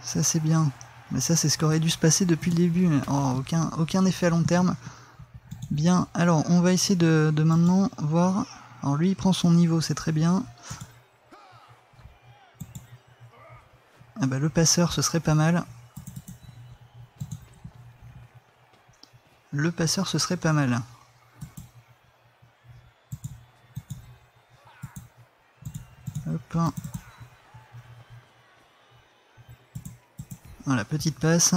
Ça c'est bien. Mais ça c'est ce qui aurait dû se passer depuis le début. Oh, aucun, aucun effet à long terme. Bien, alors on va essayer de, maintenant voir. Alors lui il prend son niveau, c'est très bien. Ah bah le passeur ce serait pas mal. Le passeur ce serait pas mal. Hop. Voilà, petite passe.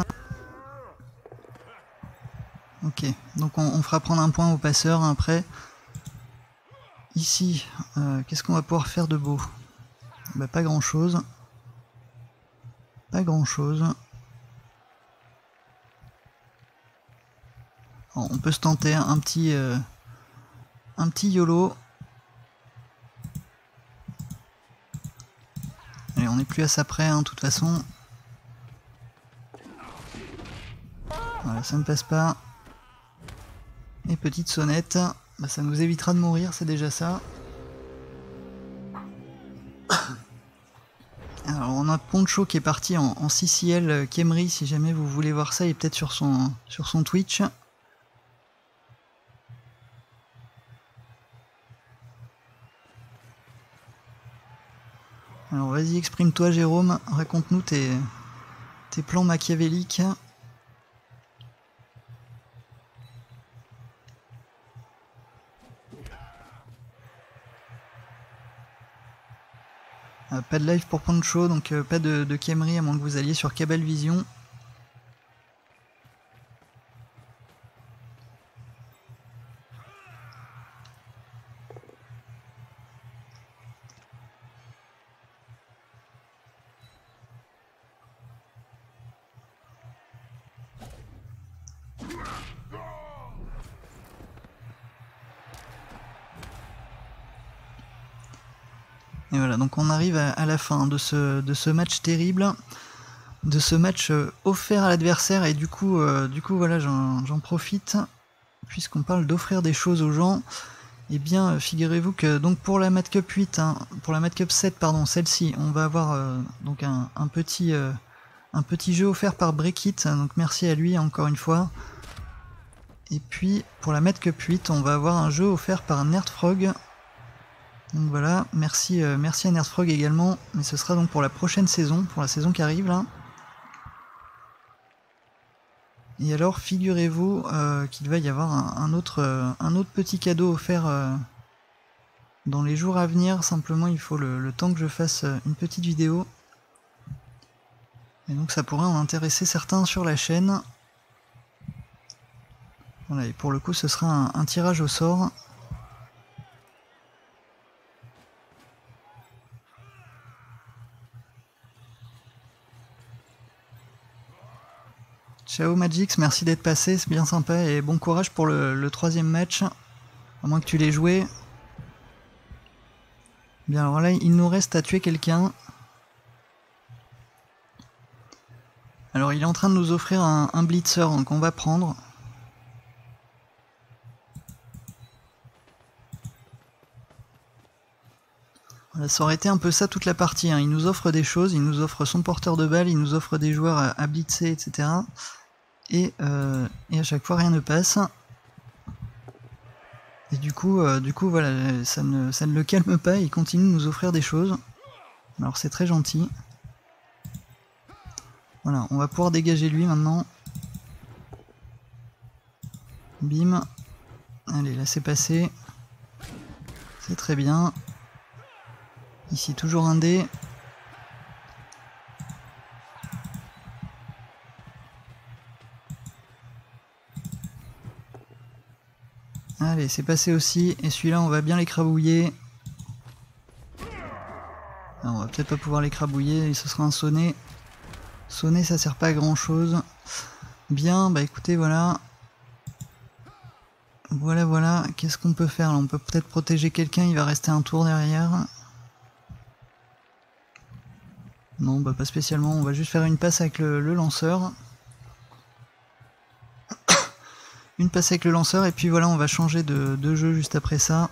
Ok, donc on, fera prendre un point au passeur après. Ici, euh, qu'est-ce qu'on va pouvoir faire de beau? Bah, Pas grand-chose. Pas grand-chose. On peut se tenter un petit, euh, un petit YOLO. Allez, on n'est plus à ça près, hein, de toute façon. Ça ne passe pas. Et petite sonnette, bah, ça nous évitera de mourir, c'est déjà ça. Alors on a Poncho qui est parti en, en CCL euh, Kemri, si jamais vous voulez voir ça, il est peut-être sur son, sur son Twitch. Alors vas-y, exprime-toi Jérôme, raconte-nous tes, tes plans machiavéliques. Pas de live pour Poncho, donc euh, pas de, de Kemri à moins que vous alliez sur Cabal Vision. Et voilà, donc on arrive à, la fin de ce, de ce match terrible, de ce match euh, offert à l'adversaire, et du coup, euh, du coup voilà, j'en profite, puisqu'on parle d'offrir des choses aux gens. Et eh bien, figurez-vous que donc pour la Mad Cup 8, hein, pour la Mad Cup 7, pardon, celle-ci, on va avoir euh, donc un, petit, un petit jeu offert par Breakit, donc merci à lui encore une fois. Et puis pour la Mad Cup 8, on va avoir un jeu offert par Nerdfrog, donc voilà, merci, euh, merci à Nerdfrog également, mais ce sera donc pour la prochaine saison, pour la saison qui arrive là. Et alors, figurez-vous euh, qu'il va y avoir un, autre, euh, autre petit cadeau offert dans les jours à venir. Simplement, il faut le, temps que je fasse une petite vidéo. Et donc, ça pourrait en intéresser certains sur la chaîne. Voilà, et pour le coup, ce sera un tirage au sort. Ciao Magix, merci d'être passé, c'est bien sympa et bon courage pour le, troisième match, à moins que tu l'aies joué. Bien alors là, il nous reste à tuer quelqu'un. Alors il est en train de nous offrir un, blitzer, donc on va prendre. Voilà, ça aurait été un peu ça toute la partie. Hein. Il nous offre des choses, il nous offre son porteur de balle, il nous offre des joueurs à blitzer, etc. Euh, et, à chaque fois rien ne passe. Et du coup, euh, du coup voilà, ça ne, ça ne le calme pas, il continue de nous offrir des choses. Alors c'est très gentil. Voilà, on va pouvoir dégager lui maintenant. Bim. Allez, là c'est passé. C'est très bien. Ici toujours un dé. Allez, c'est passé aussi. Et celui-là, on va bien l'écrabouiller. on va peut-être pas pouvoir l'écrabouiller, ce sera un sonnet. Sonnet, ça sert pas à grand chose. Bien, bah écoutez, voilà. Voilà, voilà. Qu'est-ce qu'on peut faire On peut peut-être protéger quelqu'un, il va rester un tour derrière. Non, bah pas spécialement. On va juste faire une passe avec le lanceur. Une passe avec le lanceur et puis voilà on va changer de, jeu juste après ça.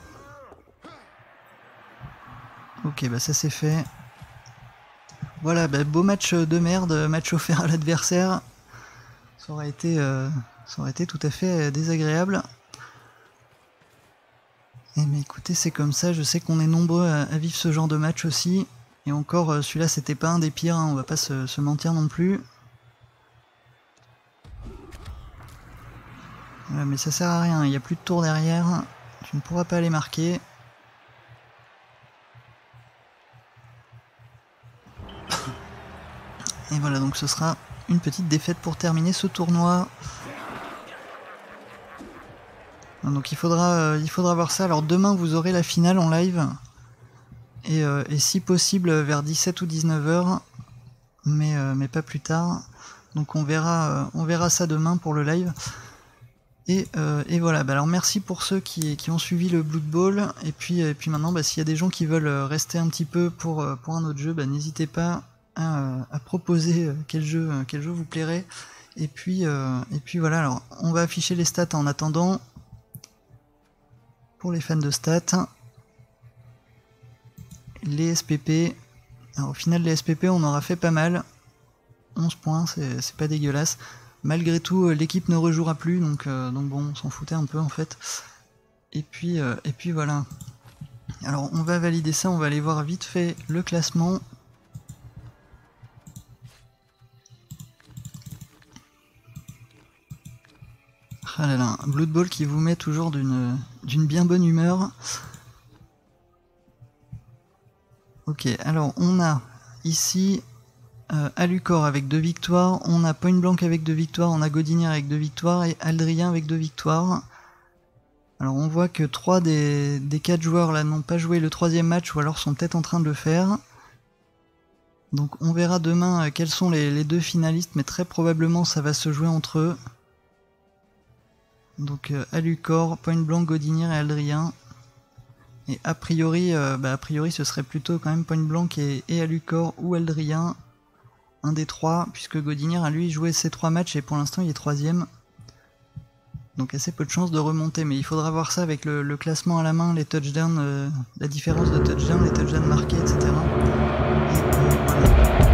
Ok bah ça c'est fait. Voilà bah, beau match de merde, match offert à l'adversaire. Ça aurait été euh, ça aurait été tout à fait désagréable. Et eh, mais écoutez c'est comme ça, je sais qu'on est nombreux à, vivre ce genre de match aussi. Et encore euh, celui-là c'était pas un des pires, hein, on va pas se mentir non plus. Mais ça sert à rien, il n'y a plus de tour derrière, tu ne pourras pas les marquer. Et voilà, donc ce sera une petite défaite pour terminer ce tournoi. Donc il faudra, euh, il faudra voir ça. Alors demain vous aurez la finale en live. Et, euh, si possible vers 17 ou 19h. Mais, euh, mais pas plus tard. Donc on verra ça demain pour le live. Euh, et, voilà, bah alors merci pour ceux qui, ont suivi le Blood Bowl. Et puis, et puis maintenant, bah, s'il y a des gens qui veulent euh, rester un petit peu pour, euh, pour un autre jeu, bah, n'hésitez pas à, proposer quel jeu, quel jeu vous plairait. Et puis, et puis voilà, alors on va afficher les stats en attendant. Pour les fans de stats. Les SPP. Alors au final, les SPP, on aura fait pas mal. 11 points, c'est pas dégueulasse. Malgré tout, euh, l'équipe ne rejouera plus, donc, euh, donc bon, on s'en foutait un peu en fait. Et puis, euh, et puis voilà. Alors on va valider ça, on va aller voir vite fait le classement. Ah là là, Blood Bowl qui vous met toujours d'une bien bonne humeur. Ok, alors on a ici euh, Alucor avec deux victoires, on a Point Blanc avec deux victoires, on a Godinier avec deux victoires et Aldrien avec deux victoires. Alors on voit que trois des, des quatre joueurs là n'ont pas joué le troisième match ou alors sont peut-être en train de le faire. Donc on verra demain euh, quels sont les, deux finalistes, mais très probablement ça va se jouer entre eux. Donc euh, Alucor, Point Blanc, Godinier et Aldrien. Et a priori, bah, a priori ce serait plutôt quand même Point Blanc et, et Alucor ou Aldrien un des trois, puisque Godinier a lui joué ses trois matchs et pour l'instant il est troisième. Donc assez peu de chances de remonter, mais il faudra voir ça avec le, classement à la main, les touchdowns, euh, la différence de touchdowns, les touchdowns marqués, etc. Et,